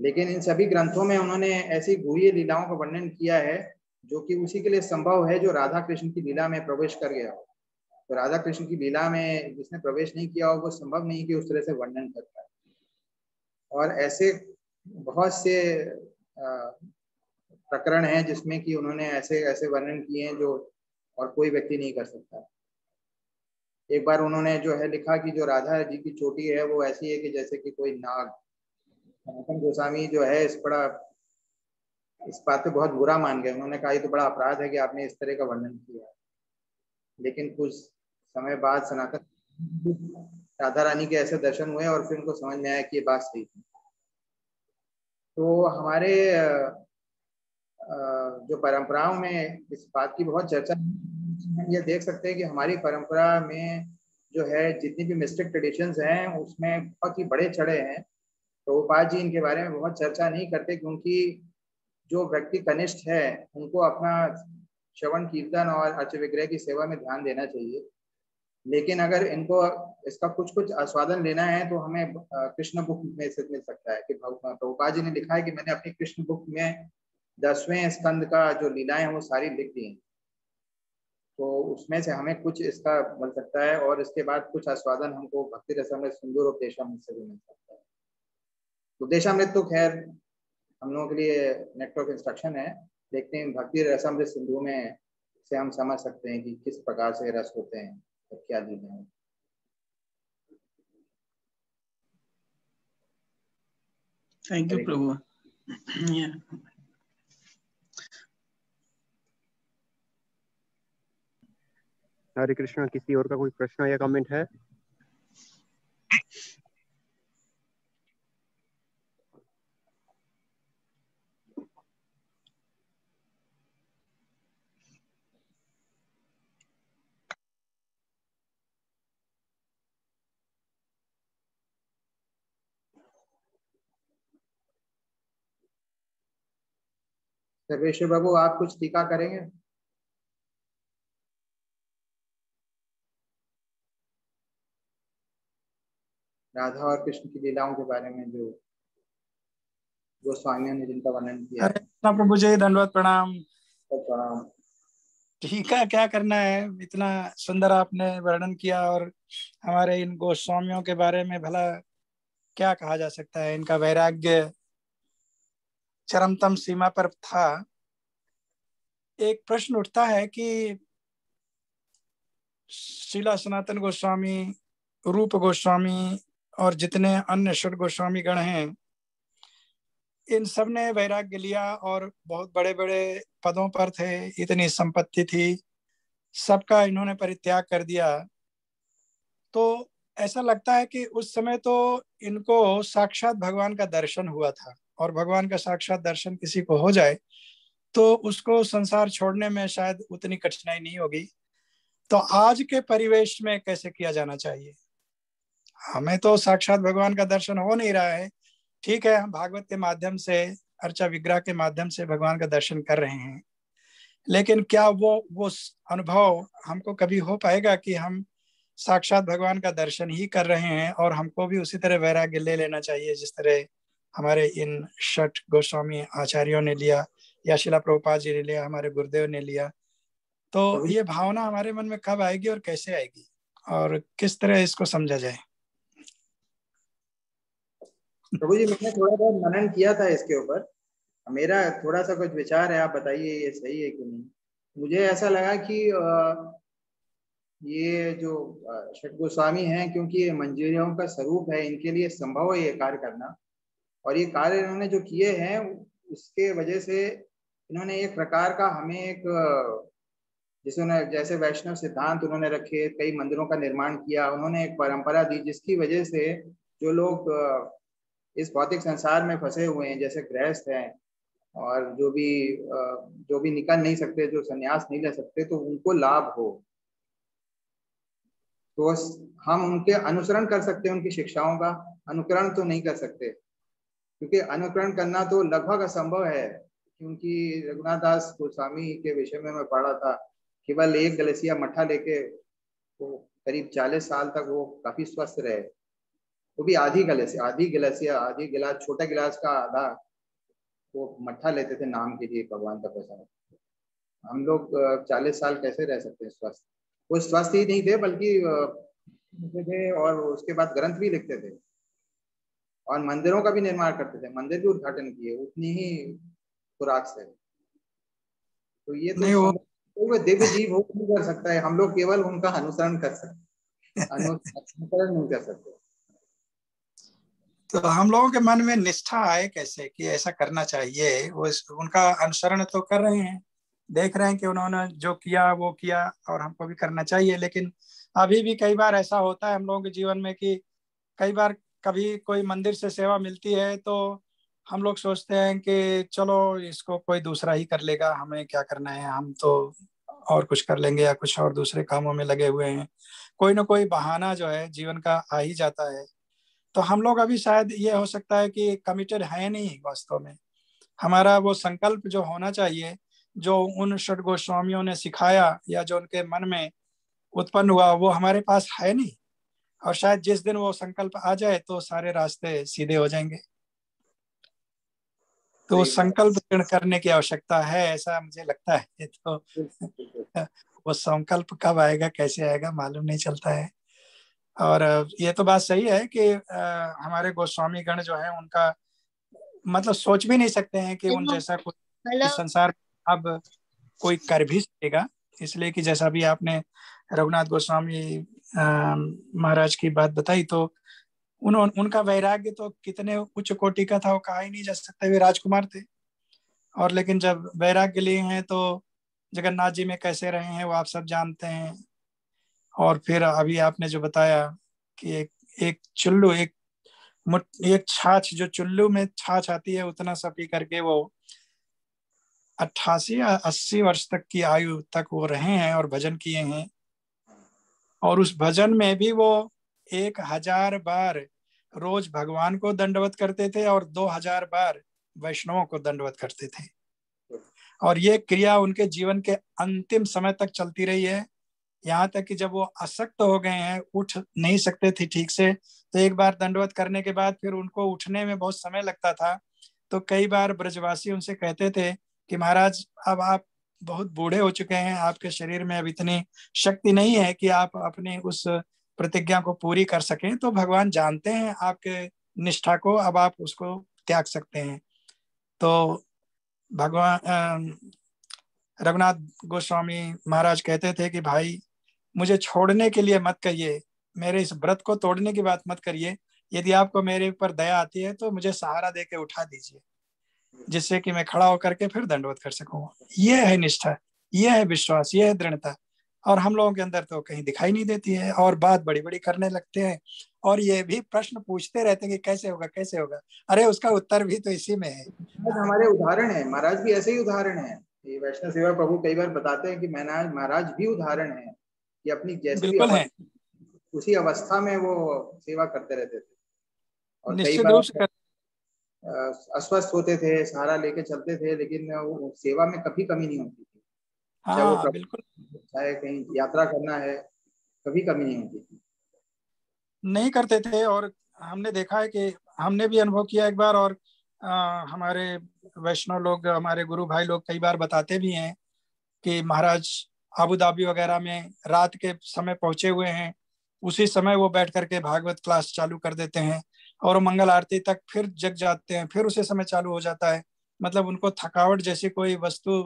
लेकिन इन सभी ग्रंथों में उन्होंने ऐसी गुह्य लीलाओं का वर्णन किया है, जो कि उसी के लिए संभव है जो राधा कृष्ण की लीला में प्रवेश कर गया हो। तो राधा कृष्ण की लीला में जिसने प्रवेश नहीं किया हो, वो संभव नहीं कि उस तरह से वर्णन कर पाए। और ऐसे बहुत से प्रकरण है जिसमें कि उन्होंने ऐसे ऐसे वर्णन किए हैं जो और कोई व्यक्ति नहीं कर सकता। एक बार उन्होंने जो है लिखा कि जो राधा जी की चोटी है, वो ऐसी है कि जैसे कि कोई नाग। सनातन गोस्वामी जो है इस बड़ा, इस बात पे बहुत बुरा मान गए। उन्होंने कहा, ये तो बड़ा अपराध है कि आपने इस तरह का वर्णन किया लेकिन कुछ समय बाद सनातन राधा रानी के ऐसे दर्शन हुए और फिर उनको समझ में आया कि ये बात सही थी। तो हमारे जो परंपराओं में इस बात की बहुत चर्चा ये देख सकते हैं कि हमारी परंपरा में जो है, जितनी भी मिस्टिक ट्रेडिशंस हैं, उसमें बहुत ही बड़े चढ़े हैं। प्रभुपाद जी इनके बारे में बहुत चर्चा नहीं करते, क्योंकि जो व्यक्ति कनिष्ठ है, उनको अपना श्रवण, कीर्तन और अर्च विग्रह की सेवा में ध्यान देना चाहिए। लेकिन अगर इनको इसका कुछ कुछ आस्वादन लेना है तो हमें कृष्ण बुक में से मिल सकता है कि प्रभुपाद जी ने लिखा है कि मैंने अपनी कृष्ण बुक में दसवें स्कंद का जो लीलाएँ वो सारी लिख दी हैं। तो उसमें से हमें कुछ इसका मिल सकता है और इसके बाद कुछ आस्वादन हमको भक्ति रसमृत सुंदर उपदेशामृत से भी मिल सकता है। उपदेशामृत तो खैर हम लोगों के लिए नेटवर्क इंस्ट्रक्शन है देखते हैं भक्ति रसमृत सिंधु में से हम समझ सकते हैं कि किस प्रकार से रस होते हैं और क्या लीला है। थैंक यू प्रभु। हरे कृष्णा, किसी और का कोई प्रश्न या कमेंट है? सर्वेश्वर बाबू, आप कुछ टीका करेंगे? राधा और कृष्ण की लीलाओं के बारे में जो गोस्वामियों ने जिनका वर्णन किया प्रभु जी धन्यवाद प्रणाम। प्रणाम। टीका क्या करना है? इतना सुंदर आपने वर्णन किया और हमारे इन गोस्वामियों के बारे में भला क्या कहा जा सकता है? इनका वैराग्य चरमतम सीमा पर था। एक प्रश्न उठता है कि शिला सनातन गोस्वामी रूप गोस्वामी और जितने अन्य षड गोस्वामी गण हैं, इन सबने वैराग्य लिया और बहुत बड़े बड़े पदों पर थे, इतनी संपत्ति थी, सबका इन्होंने परित्याग कर दिया। तो ऐसा लगता है कि उस समय तो इनको साक्षात भगवान का दर्शन हुआ था और भगवान का साक्षात दर्शन किसी को हो जाए तो उसको संसार छोड़ने में शायद उतनी कठिनाई नहीं होगी। तो आज के परिवेश में कैसे किया जाना चाहिए? हमें तो साक्षात भगवान का दर्शन हो नहीं रहा है। ठीक है, हम भागवत के माध्यम से, अर्चा विग्रह के माध्यम से भगवान का दर्शन कर रहे हैं। लेकिन क्या वो वो अनुभव हमको कभी हो पाएगा कि हम साक्षात भगवान का दर्शन ही कर रहे हैं और हमको भी उसी तरह वैराग्य ले लेना चाहिए, जिस तरह हमारे इन षठ गोस्वामी आचार्यों ने लिया, या शिला प्रभुपाद जी ने लिया, हमारे गुरुदेव ने लिया। तो ये भावना हमारे मन में कब आएगी और कैसे आएगी? और किस तरह इसको समझा जाए? प्रभु जी, मैंने थोड़ा बहुत मनन किया था इसके ऊपर। मेरा थोड़ा सा कुछ विचार है, आप बताइए ये सही है कि नहीं? मुझे ऐसा लगा कि ये जो षट गोस्वामी हैं, क्योंकि ये मंजूरियों का स्वरूप है, इनके लिए संभव है ये कार्य करना। और ये कार्य इन्होंने जो किए हैं, उसके वजह से इन्होंने एक प्रकार का हमें एक जिसने, जैसे वैष्णव सिद्धांत उन्होंने रखे, कई मंदिरों का निर्माण किया, उन्होंने एक परंपरा दी, जिसकी वजह से जो लोग इस भौतिक संसार में फंसे हुए हैं, जैसे गृहस्थ हैं और जो भी जो भी निकल नहीं सकते, जो संन्यास नहीं ले सकते तो उनको लाभ हो। तो हम उनके अनुसरण कर सकते हैं उनकी शिक्षाओं का, अनुकरण तो नहीं कर सकते। क्योंकि अनुकरण करना तो लगभग असंभव है, क्योंकि रघुनाथ दास गोस्वामी के विषय में मैं पढ़ा था, केवल एक गलसिया मठा लेके वो करीब चालीस साल तक वो काफ़ी स्वस्थ रहे। वो भी आधी गिलास आधी गिलास या आधी गिलास छोटा गिलास का आधा वो मट्ठा लेते थे नाम के लिए भगवान का प्रसाद। हम लोग चालीस साल कैसे रह सकते हैं स्वस्थ? वो स्वस्थ ही नहीं थे बल्कि थे और उसके बाद ग्रंथ भी लिखते थे। और मंदिरों का भी निर्माण करते थे। मंदिर भी उद्घाटन किए उतनी ही खुराक से। तो ये तो वो दिव्य जीव हो नहीं कर सकता है। हम लोग केवल उनका अनुसरण कर सकते अनुसरण नहीं कर सकते। तो हम लोगों के मन में निष्ठा आए कैसे कि ऐसा करना चाहिए? वो उनका अनुसरण तो कर रहे हैं। देख रहे हैं कि उन्होंने जो किया, वो किया और हमको भी करना चाहिए। लेकिन अभी भी कई बार ऐसा होता है हम लोगों के जीवन में कि कई बार कभी कोई मंदिर से सेवा मिलती है तो हम लोग सोचते हैं कि चलो, इसको कोई दूसरा ही कर लेगा। हमें क्या करना है? हम तो और कुछ कर लेंगे या कुछ और दूसरे कामों में लगे हुए हैं। कोई ना कोई बहाना जो है जीवन का आ ही जाता है। तो हम लोग अभी शायद ये हो सकता है कि कमिटेड है नहीं वास्तव में। हमारा वो संकल्प जो होना चाहिए जो उन षट गोस्वामियों ने सिखाया या जो उनके मन में उत्पन्न हुआ वो हमारे पास है नहीं। और शायद जिस दिन वो संकल्प आ जाए तो सारे रास्ते सीधे हो जाएँगे। तो संकल्प करने की आवश्यकता है ऐसा मुझे लगता है। तो वो संकल्प कब आएगा कैसे आएगा मालूम नहीं चलता है। और ये तो बात सही है कि हमारे गोस्वामी गण जो है उनका मतलब सोच भी नहीं सकते हैं कि उन जैसा कुछ संसार अब कोई कर भी सकेगा। इसलिए कि जैसा भी आपने रघुनाथ गोस्वामी महाराज की बात बताई तो उन उनका वैराग्य तो कितने उच्च कोटि का था वो कहा ही नहीं जा सकता वे राजकुमार थे। और लेकिन जब वैराग्य लिए हैं तो जगन्नाथ जी में कैसे रहे हैं वो आप सब जानते हैं। और फिर अभी आपने जो बताया कि एक एक चुल्लू, एक एक छाछ, जो चुल्लू में छाछ आती है, उतना सा पी करके वो अट्ठासी या अस्सी वर्ष तक की आयु तक वो रहे हैं और भजन किए हैं। और उस भजन में भी वो एक हज़ार बार रोज भगवान को दंडवत करते थे और दो हज़ार बार वैष्णवों को दंडवत करते थे। और ये क्रिया उनके जीवन के अंतिम समय तक चलती रही है। यहाँ तक कि जब वो असक्त हो गए हैं, उठ नहीं सकते थे ठीक से तो एक बार दंडवत करने के बाद फिर उनको उठने में बहुत समय लगता था। तो कई बार ब्रजवासी उनसे कहते थे कि, महाराज, अब आप बहुत बूढ़े हो चुके हैं, आपके शरीर में अब इतनी शक्ति नहीं है कि आप अपने उस प्रतिज्ञा को पूरी कर सकें तो भगवान जानते हैं आपके निष्ठा को, अब आप उसको त्याग सकते हैं। तो भगवान रघुनाथ गोस्वामी महाराज कहते थे कि, भाई मुझे छोड़ने के लिए मत कहिए। मेरे इस व्रत को तोड़ने की बात मत करिए। यदि आपको मेरे ऊपर दया आती है तो मुझे सहारा दे के उठा दीजिए, जिससे कि मैं खड़ा होकर के फिर दंडवत कर सकूँ। ये है निष्ठा ये है विश्वास ये है दृढ़ता। और हम लोगों के अंदर तो कहीं दिखाई नहीं देती है, और बात बड़ी बड़ी करने लगते हैं, और ये भी प्रश्न पूछते रहते हैं कि कैसे होगा कैसे होगा? अरे, उसका उत्तर भी तो इसी में है। हमारे उदाहरण है, महाराज भी ऐसे ही उदाहरण है। वैष्णव सेवा प्रभु कई बार बताते हैं कि महाराज महाराज भी उदाहरण है। कि अपनी जैसी है। उसी अवस्था में वो सेवा करते रहते थे। और कई बार अस्वस्थ होते थे सहारा लेके चलते थे लेकिन वो सेवा में कभी कमी नहीं होती थी। हाँ, बिल्कुल। चाहे कहीं यात्रा करना है कभी कमी नहीं होती थी। नहीं करते थे और हमने देखा है कि हमने भी अनुभव किया एक बार और आ, हमारे वैष्णव लोग हमारे गुरु भाई लोग कई बार बताते भी हैं कि महाराज अबू धाबी वगैरह में रात के समय पहुँचे हुए हैं। उसी समय वो बैठ करके भागवत क्लास चालू कर देते हैं और मंगल आरती तक फिर जग जाते हैं। फिर उसी समय चालू हो जाता है। मतलब उनको थकावट जैसी कोई वस्तु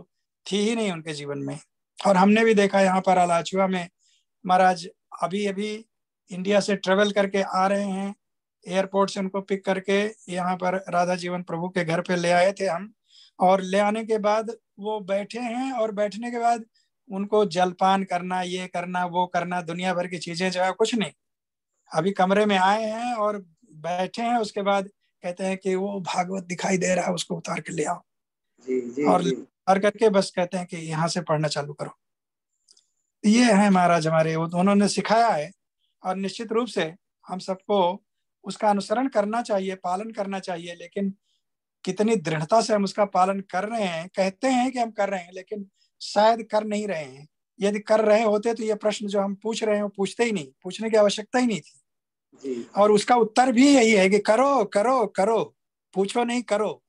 थी ही नहीं उनके जीवन में। और हमने भी देखा यहाँ पर अलाचुआ में, महाराज अभी अभी इंडिया से ट्रेवल करके आ रहे हैं। एयरपोर्ट से उनको पिक करके यहाँ पर राधा जीवन प्रभु के घर पे ले आए थे हम। और ले आने के बाद वो बैठे हैं और बैठने के बाद उनको जलपान करना ये करना वो करना दुनिया भर की चीज़ें जो है कुछ नहीं। अभी कमरे में आए हैं और बैठे हैं उसके बाद कहते हैं कि वो भागवत दिखाई दे रहा है उसको उतार के ले आओ। जी जी और जी। उतार करके बस कहते हैं कि यहाँ से पढ़ना चालू करो। ये है महाराज हमारे वो उन्होंने सिखाया है और निश्चित रूप से हम सबको उसका अनुसरण करना चाहिए पालन करना चाहिए लेकिन कितनी दृढ़ता से हम उसका पालन कर रहे हैं कहते हैं कि हम कर रहे हैं लेकिन शायद कर नहीं रहे हैं। यदि कर रहे होते तो ये प्रश्न जो हम पूछ रहे हैं वो पूछते ही नहीं। पूछने की आवश्यकता ही नहीं थी। जी। और उसका उत्तर भी यही है कि करो करो करो। पूछो नहीं करो।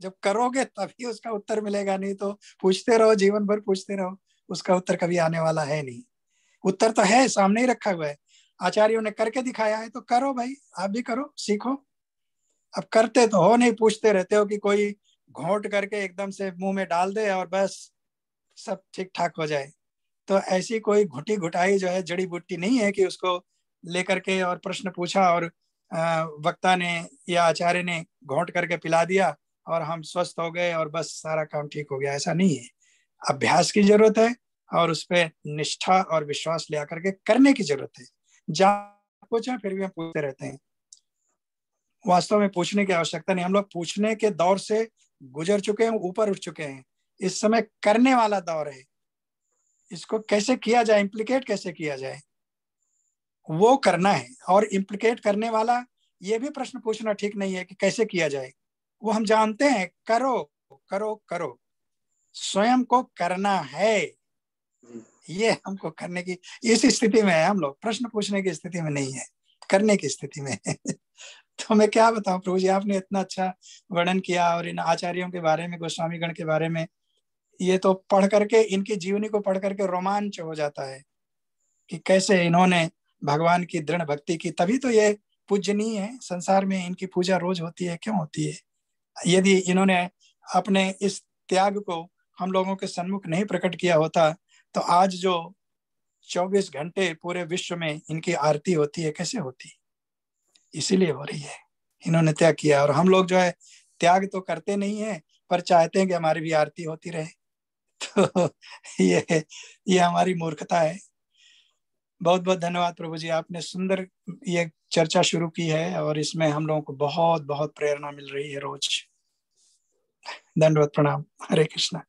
जब करोगे तभी उसका उत्तर मिलेगा नहीं तो पूछते रहो जीवन भर पूछते रहो। उसका उत्तर कभी आने वाला है नहीं। उत्तर तो है सामने ही रखा हुआ है। आचार्यों ने करके दिखाया है तो करो भाई आप भी करो सीखो। अब करते तो हो नहीं पूछते रहते हो कि कोई घोंट करके एकदम से मुँह में डाल दे और बस सब ठीक ठाक हो जाए। तो ऐसी कोई घुटी घुटाई जो है जड़ी बूटी नहीं है कि उसको लेकर के और प्रश्न पूछा और वक्ता ने या आचार्य ने घोट करके पिला दिया और हम स्वस्थ हो गए और बस सारा काम ठीक हो गया। ऐसा नहीं है। अभ्यास की ज़रूरत है और उस पर निष्ठा और विश्वास ले आकर के करने की ज़रूरत है। जहाँ पूछा, फिर भी हम पूछते रहते हैं। वास्तव में पूछने की आवश्यकता नहीं। हम लोग पूछने के दौर से गुजर चुके हैं, ऊपर उठ चुके हैं। इस समय करने वाला दौर है। इसको कैसे किया जाए इम्प्लीकेट कैसे किया जाए? वो करना है। और इम्प्लीकेट करने वाला ये भी प्रश्न पूछना ठीक नहीं है कि कैसे किया जाए। वो हम जानते हैं, करो करो करो। स्वयं को करना है। ये हमको करने की, इस स्थिति में है हम लोग। प्रश्न पूछने की स्थिति में नहीं है। करने की स्थिति में तो मैं क्या बताऊँ, प्रभु जी, आपने इतना अच्छा वर्णन किया और इन आचार्यों के बारे में गोस्वामी गण के बारे में। ये तो पढ़ करके, इनकी जीवनी को पढ़ करके रोमांच हो जाता है कि कैसे इन्होंने भगवान की दृढ़ भक्ति की। तभी तो ये पूजनीय है। संसार में इनकी पूजा रोज होती है, क्यों होती है? यदि इन्होंने अपने इस त्याग को हम लोगों के सन्मुख नहीं प्रकट किया होता तो आज जो 24 घंटे पूरे विश्व में इनकी आरती होती है, कैसे होती? इसीलिए हो रही है। इन्होंने त्याग किया और हम लोग जो है, त्याग तो करते नहीं है, पर चाहते हैं कि हमारी भी आरती होती रहे। तो ये ये हमारी मूर्खता है। बहुत बहुत धन्यवाद प्रभु जी, आपने सुंदर ये चर्चा शुरू की है और इसमें हम लोगों को बहुत बहुत प्रेरणा मिल रही है रोज। धन्यवाद, प्रणाम। हरे कृष्णा।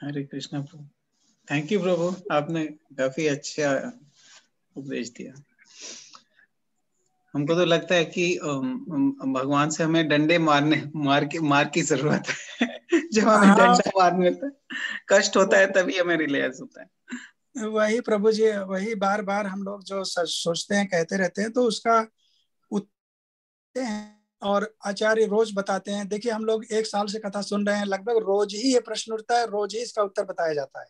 हरे कृष्णा प्रभु। थैंक यू प्रभु आपने काफ़ी अच्छा उपदेश दिया। हमको तो लगता है कि भगवान से हमें डंडे मारने मार के मार की ज़रूरत है। जब हमें हाँ। डंडा मारने होता है कष्ट होता है तभी हमें रियलाइज़ होता है। वही प्रभु जी वही बार बार हम लोग जो सोचते हैं कहते रहते हैं तो उसका उत्तर हैं और आचार्य रोज बताते हैं। देखिए हम लोग एक साल से कथा सुन रहे हैं लगभग रोज ही ये प्रश्न उठता है रोज ही इसका उत्तर बताया जाता है।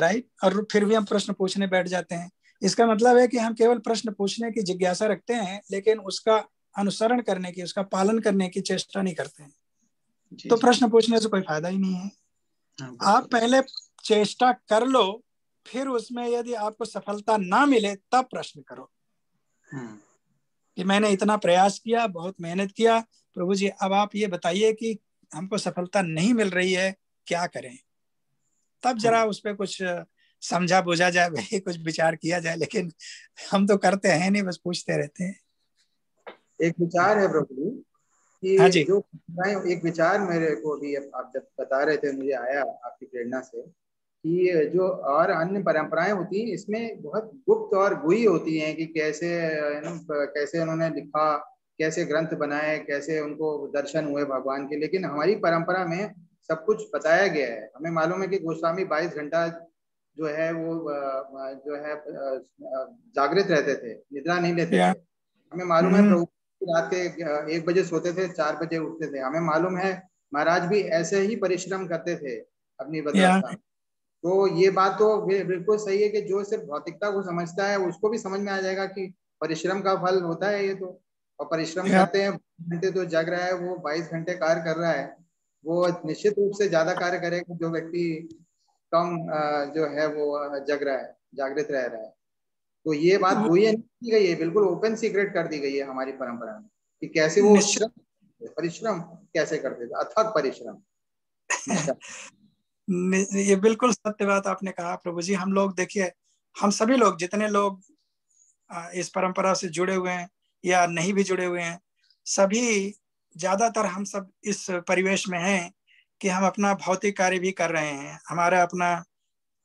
राइट और फिर भी हम प्रश्न पूछने बैठ जाते हैं। इसका मतलब है कि हम केवल प्रश्न पूछने की जिज्ञासा रखते हैं लेकिन उसका अनुसरण करने की उसका पालन करने की चेष्टा नहीं करते हैं। जी, तो प्रश्न पूछने से कोई फ़ायदा ही नहीं है। हाँ, आप पहले चेष्टा कर लो फिर उसमें यदि आपको सफलता ना मिले तब प्रश्न करो। हम्म, कि मैंने इतना प्रयास किया बहुत मेहनत किया। प्रभु जी अब आप ये बताइए कि हमको सफलता नहीं मिल रही है क्या करें? तब जरा उस पर कुछ समझा बुझा जाए भाई कुछ विचार किया जाए लेकिन हम तो करते हैं नहीं बस पूछते रहते हैं एक विचार है प्रभु कि हाँ जी। जो एक विचार मेरे को भी आप जब बता रहे थे मुझे आया आपकी प्रेरणा से कि जो और अन्य परंपराएँ होती हैं इसमें बहुत गुप्त और गुई होती हैं कि कैसे कैसे उन्होंने लिखा कैसे ग्रंथ बनाए कैसे उनको दर्शन हुए भगवान के लेकिन हमारी परंपरा में सब कुछ बताया गया है। हमें मालूम है कि गोस्वामी 22 घंटा जो है वो जो है जागृत रहते थे निद्रा नहीं लेते थे। हमें मालूम है हम्म। प्रभु रात के एक बजे सोते थे चार बजे उठते थे। हमें मालूम है महाराज भी ऐसे ही परिश्रम करते थे अपनी बदलाव तो ये बात तो बिल्कुल सही है कि जो सिर्फ़ भौतिकता को समझता है उसको भी समझ में आ जाएगा कि परिश्रम का फल होता है ये तो। और परिश्रम करते हैं घंटे तो जग रहा है वो बाईस घंटे कार्य कर रहा है। वो निश्चित रूप से ज़्यादा कार्य करेगा जो व्यक्ति कम जो है वो जग रहा है जागृत रह रहा है। तो ये बात हुई है नहीं की गई है बिल्कुल ओपन सीक्रेट कर दी गई है हमारी परंपरा में कि कैसे वो परिश्रम कैसे करते थे अथक परिश्रम। ये बिल्कुल सत्य बात आपने कहा प्रभु जी हम लोग देखिए हम सभी लोग जितने लोग इस परंपरा से जुड़े हुए हैं या नहीं भी जुड़े हुए हैं सभी ज़्यादातर हम सब इस परिवेश में हैं कि हम अपना भौतिक कार्य भी कर रहे हैं। हमारा अपना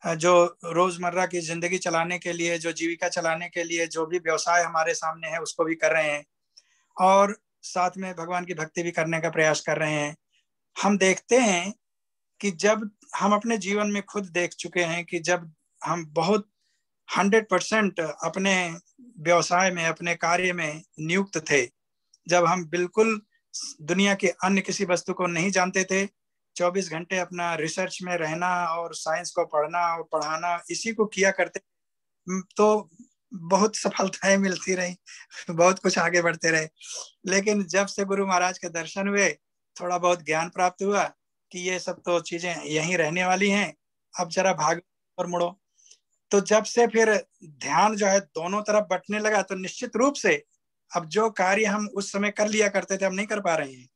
जो रोज़मर्रा की ज़िंदगी चलाने के लिए, जो जीविका चलाने के लिए, जो भी व्यवसाय हमारे सामने है, उसको भी कर रहे हैं। और साथ में भगवान की भक्ति भी करने का प्रयास कर रहे हैं। हम देखते हैं कि जब हम अपने जीवन में खुद देख चुके हैं कि जब हम बहुत हंड्रेड परसेंट अपने व्यवसाय में, अपने कार्य में नियुक्त थे, जब हम बिल्कुल दुनिया के अन्य किसी वस्तु को नहीं जानते थे। 24 घंटे अपना रिसर्च में रहना और साइंस को पढ़ना और पढ़ाना, इसी को किया करते। तो बहुत सफलताएँ मिलती रही, बहुत कुछ आगे बढ़ते रहे। लेकिन जब से गुरु महाराज के दर्शन हुए, थोड़ा बहुत ज्ञान प्राप्त हुआ कि ये सब तो चीज़ें यहीं रहने वाली हैं, अब जरा भाग और मुड़ो। तो जब से फिर ध्यान जो है दोनों तरफ़ बटने लगा तो निश्चित रूप से अब जो कार्य हम उस समय कर लिया करते थे, हम नहीं कर पा रहे हैं।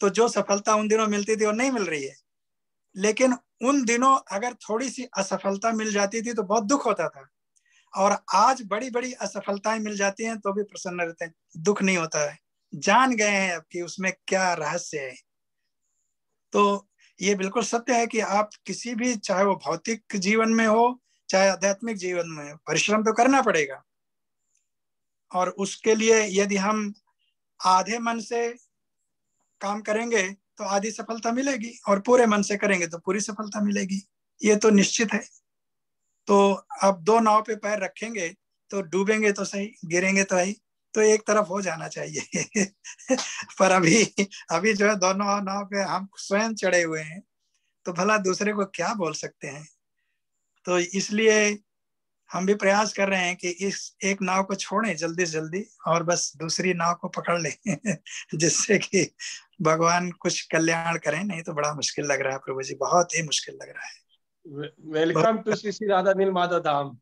तो जो सफलता उन दिनों मिलती थी वो नहीं मिल रही है, लेकिन उन दिनों अगर थोड़ी सी असफलता मिल जाती थी तो बहुत दुख होता था। और आज बड़ी बड़ी असफलताएँ मिल जाती हैं तो भी प्रसन्न रहते हैं, दुख नहीं होता है। जान गए हैं अब कि उसमें क्या रहस्य है। तो ये बिल्कुल सत्य है कि आप किसी भी, चाहे वो भौतिक जीवन में हो, चाहे आध्यात्मिक जीवन में परिश्रम तो करना पड़ेगा। और उसके लिए यदि हम आधे मन से काम करेंगे तो आधी सफलता मिलेगी और पूरे मन से करेंगे तो पूरी सफलता मिलेगी। ये तो निश्चित है। तो अब दो नाव पे पैर रखेंगे तो डूबेंगे तो सही, गिरेंगे तो सही तो एक तरफ़ हो जाना चाहिए। पर अभी अभी जो है दोनों नाव पे हम स्वयं चढ़े हुए हैं तो भला दूसरे को क्या बोल सकते हैं? तो इसलिए हम भी प्रयास कर रहे हैं कि इस एक नाव को छोड़ें जल्दी से जल्दी और बस दूसरी नाव को पकड़ लें जिससे कि भगवान कुछ कल्याण करें। नहीं तो बड़ा मुश्किल लग रहा है प्रभु जी बहुत ही मुश्किल लग रहा है। Welcome to Shri Shri Radha Neel Madhav Dham.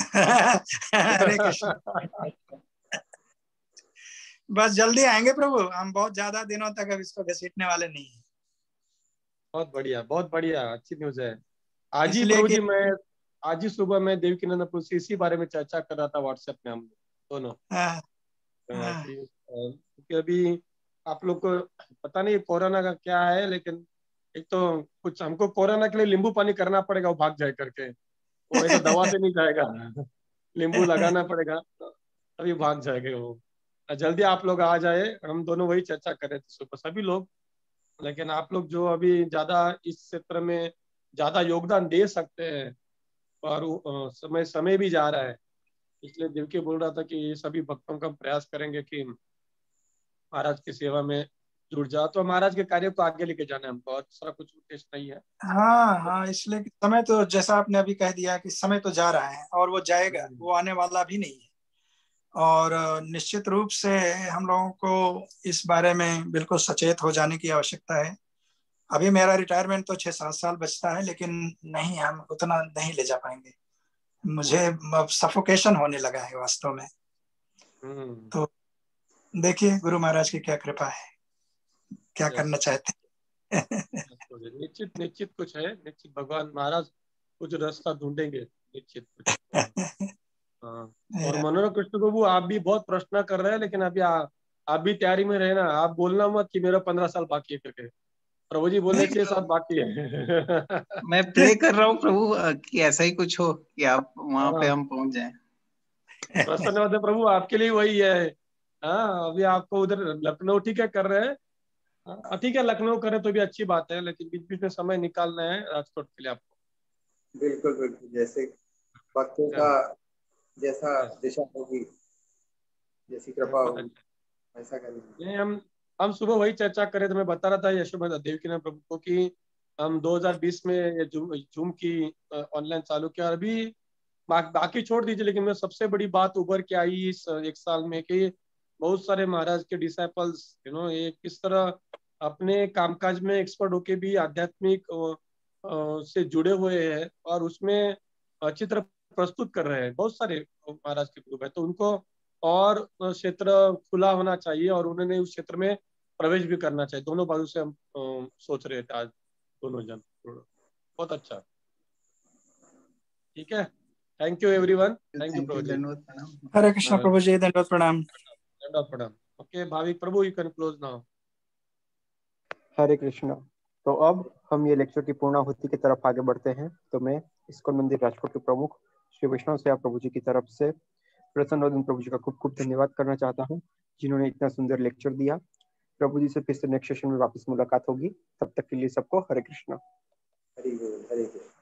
बस जल्दी आएँगे प्रभु हम बहुत ज़्यादा दिनों तक अब इसको घसीटने वाले नहीं है। बहुत बढ़िया बहुत बढ़िया अच्छी न्यूज़ है। आज ही प्रभु जी मैं आज ही सुबह मैं देवकी नंदपुर से इसी बारे में चर्चा कर रहा था व्हाट्सएप में हम दोनों। हाँ, हाँ। क्योंकि अभी आप लोग को पता नहीं कोरोना का क्या है लेकिन एक तो कुछ हमको कोरोना के लिए नींबू पानी करना पड़ेगा वो भाग जाए करके। वो ऐसा दवा से नहीं जाएगा नींबू लगाना पड़ेगा तभी भाग जाएगा वो। जल्दी आप लोग आ जाए हम दोनों वही चर्चा कर रहे थे सुबह सभी लोग। लेकिन आप लोग जो अभी ज़्यादा इस क्षेत्र में ज़्यादा योगदान दे सकते हैं और समय समय भी जा रहा है। इसलिए दिल के बोल रहा था कि ये सभी भक्तों का प्रयास करेंगे कि महाराज की सेवा में जुड़ जाओ। तो महाराज के कार्य को आगे लेके जाना है। हमको और दूसरा कुछ उद्देश्य नहीं है। हाँ हाँ इसलिए समय तो जैसा आपने अभी कह दिया कि समय तो जा रहा है और वो जाएगा वो आने वाला भी नहीं है। और निश्चित रूप से हम लोगों को इस बारे में बिल्कुल सचेत हो जाने की आवश्यकता है। अभी मेरा रिटायरमेंट तो छह सात साल बचता है लेकिन नहीं हम उतना नहीं ले जा पाएँगे। मुझे सफोकेशन होने लगा है वास्तव में। हम्म। तो देखिए गुरु महाराज की क्या कृपा है। क्या करना चाहते निश्चित निश्चित कुछ है। निश्चित भगवान महाराज कुछ रास्ता ढूंढेंगे। निश्चित कुछ। हाँ। और मनोहर कृष्ण प्रभु आप भी बहुत प्रश्न कर रहे हैं लेकिन अभी आ, आप भी तैयारी में रहना आप बोलना मत कि मेरा पंद्रह साल बाकी है करके प्रभु जी बोले छह साल बाकी है। मैं प्रे कर रहा हूँ प्रभु कि ऐसा ही कुछ हो कि आप वहाँ पे हम पहुँच जाए। प्रसन्न होते प्रभु आपके लिए वही है। हाँ अभी आपको उधर लखनऊ ठीक है कर रहे हैं। हाँ, ठीक है लखनऊ करे तो भी अच्छी बात है लेकिन बीच बीच में समय निकालना है राजकोट के लिए आपको। बिल्कुल बिल्कुल जैसे भक्तों का जैसा दिशा होगी जैसी कृपा होगी ऐसा करेंगे। हम हम सुबह वही चर्चा कर रहे थे मैं बता रहा था यशोदा देव की प्रभु को कि हम 2020 में जूम की ऑनलाइन चालू किया और अभी बा, बाकी छोड़ दीजिए लेकिन मैं सबसे बड़ी बात उभर के आई इस एक साल में कि बहुत सारे महाराज के डिसाइपल्स यू नो ये किस तरह अपने कामकाज में एक्सपर्ट होके भी आध्यात्मिक से जुड़े हुए हैं और उसमें तरह प्रस्तुत कर रहे हैं। बहुत सारे महाराज के ग्रुप है तो उनको और क्षेत्र खुला होना चाहिए और उन्होंने उस क्षेत्र में प्रवेश भी करना चाहिए। दोनों बाजू से हम सोच रहे थे आज दोनों जन। बहुत अच्छा। ठीक है? Thank you everyone thank you प्रभु जी हरे कृष्णा प्रभु जी दंडवत प्रणाम दंडवत प्रणाम okay Bhavik Prabhu you can close now Hare Krishna. तो अब हम ये लेक्चर की पूर्णाहुति की तरफ़ आगे बढ़ते हैं। तो मैं इस्कॉन मंदिर राजकोट के प्रमुख श्री वैष्णव सेवा प्रभु जी की तरफ़ से प्रसन्न और प्रभु जी का खूब खूब धन्यवाद करना चाहता हूँ, जिन्होंने इतना सुंदर लेक्चर दिया। प्रभु जी से फिर से नेक्स्ट सेशन में वापस मुलाकात होगी। तब तक के लिए सबको हरे कृष्णा। हरे हरे कृष्ण।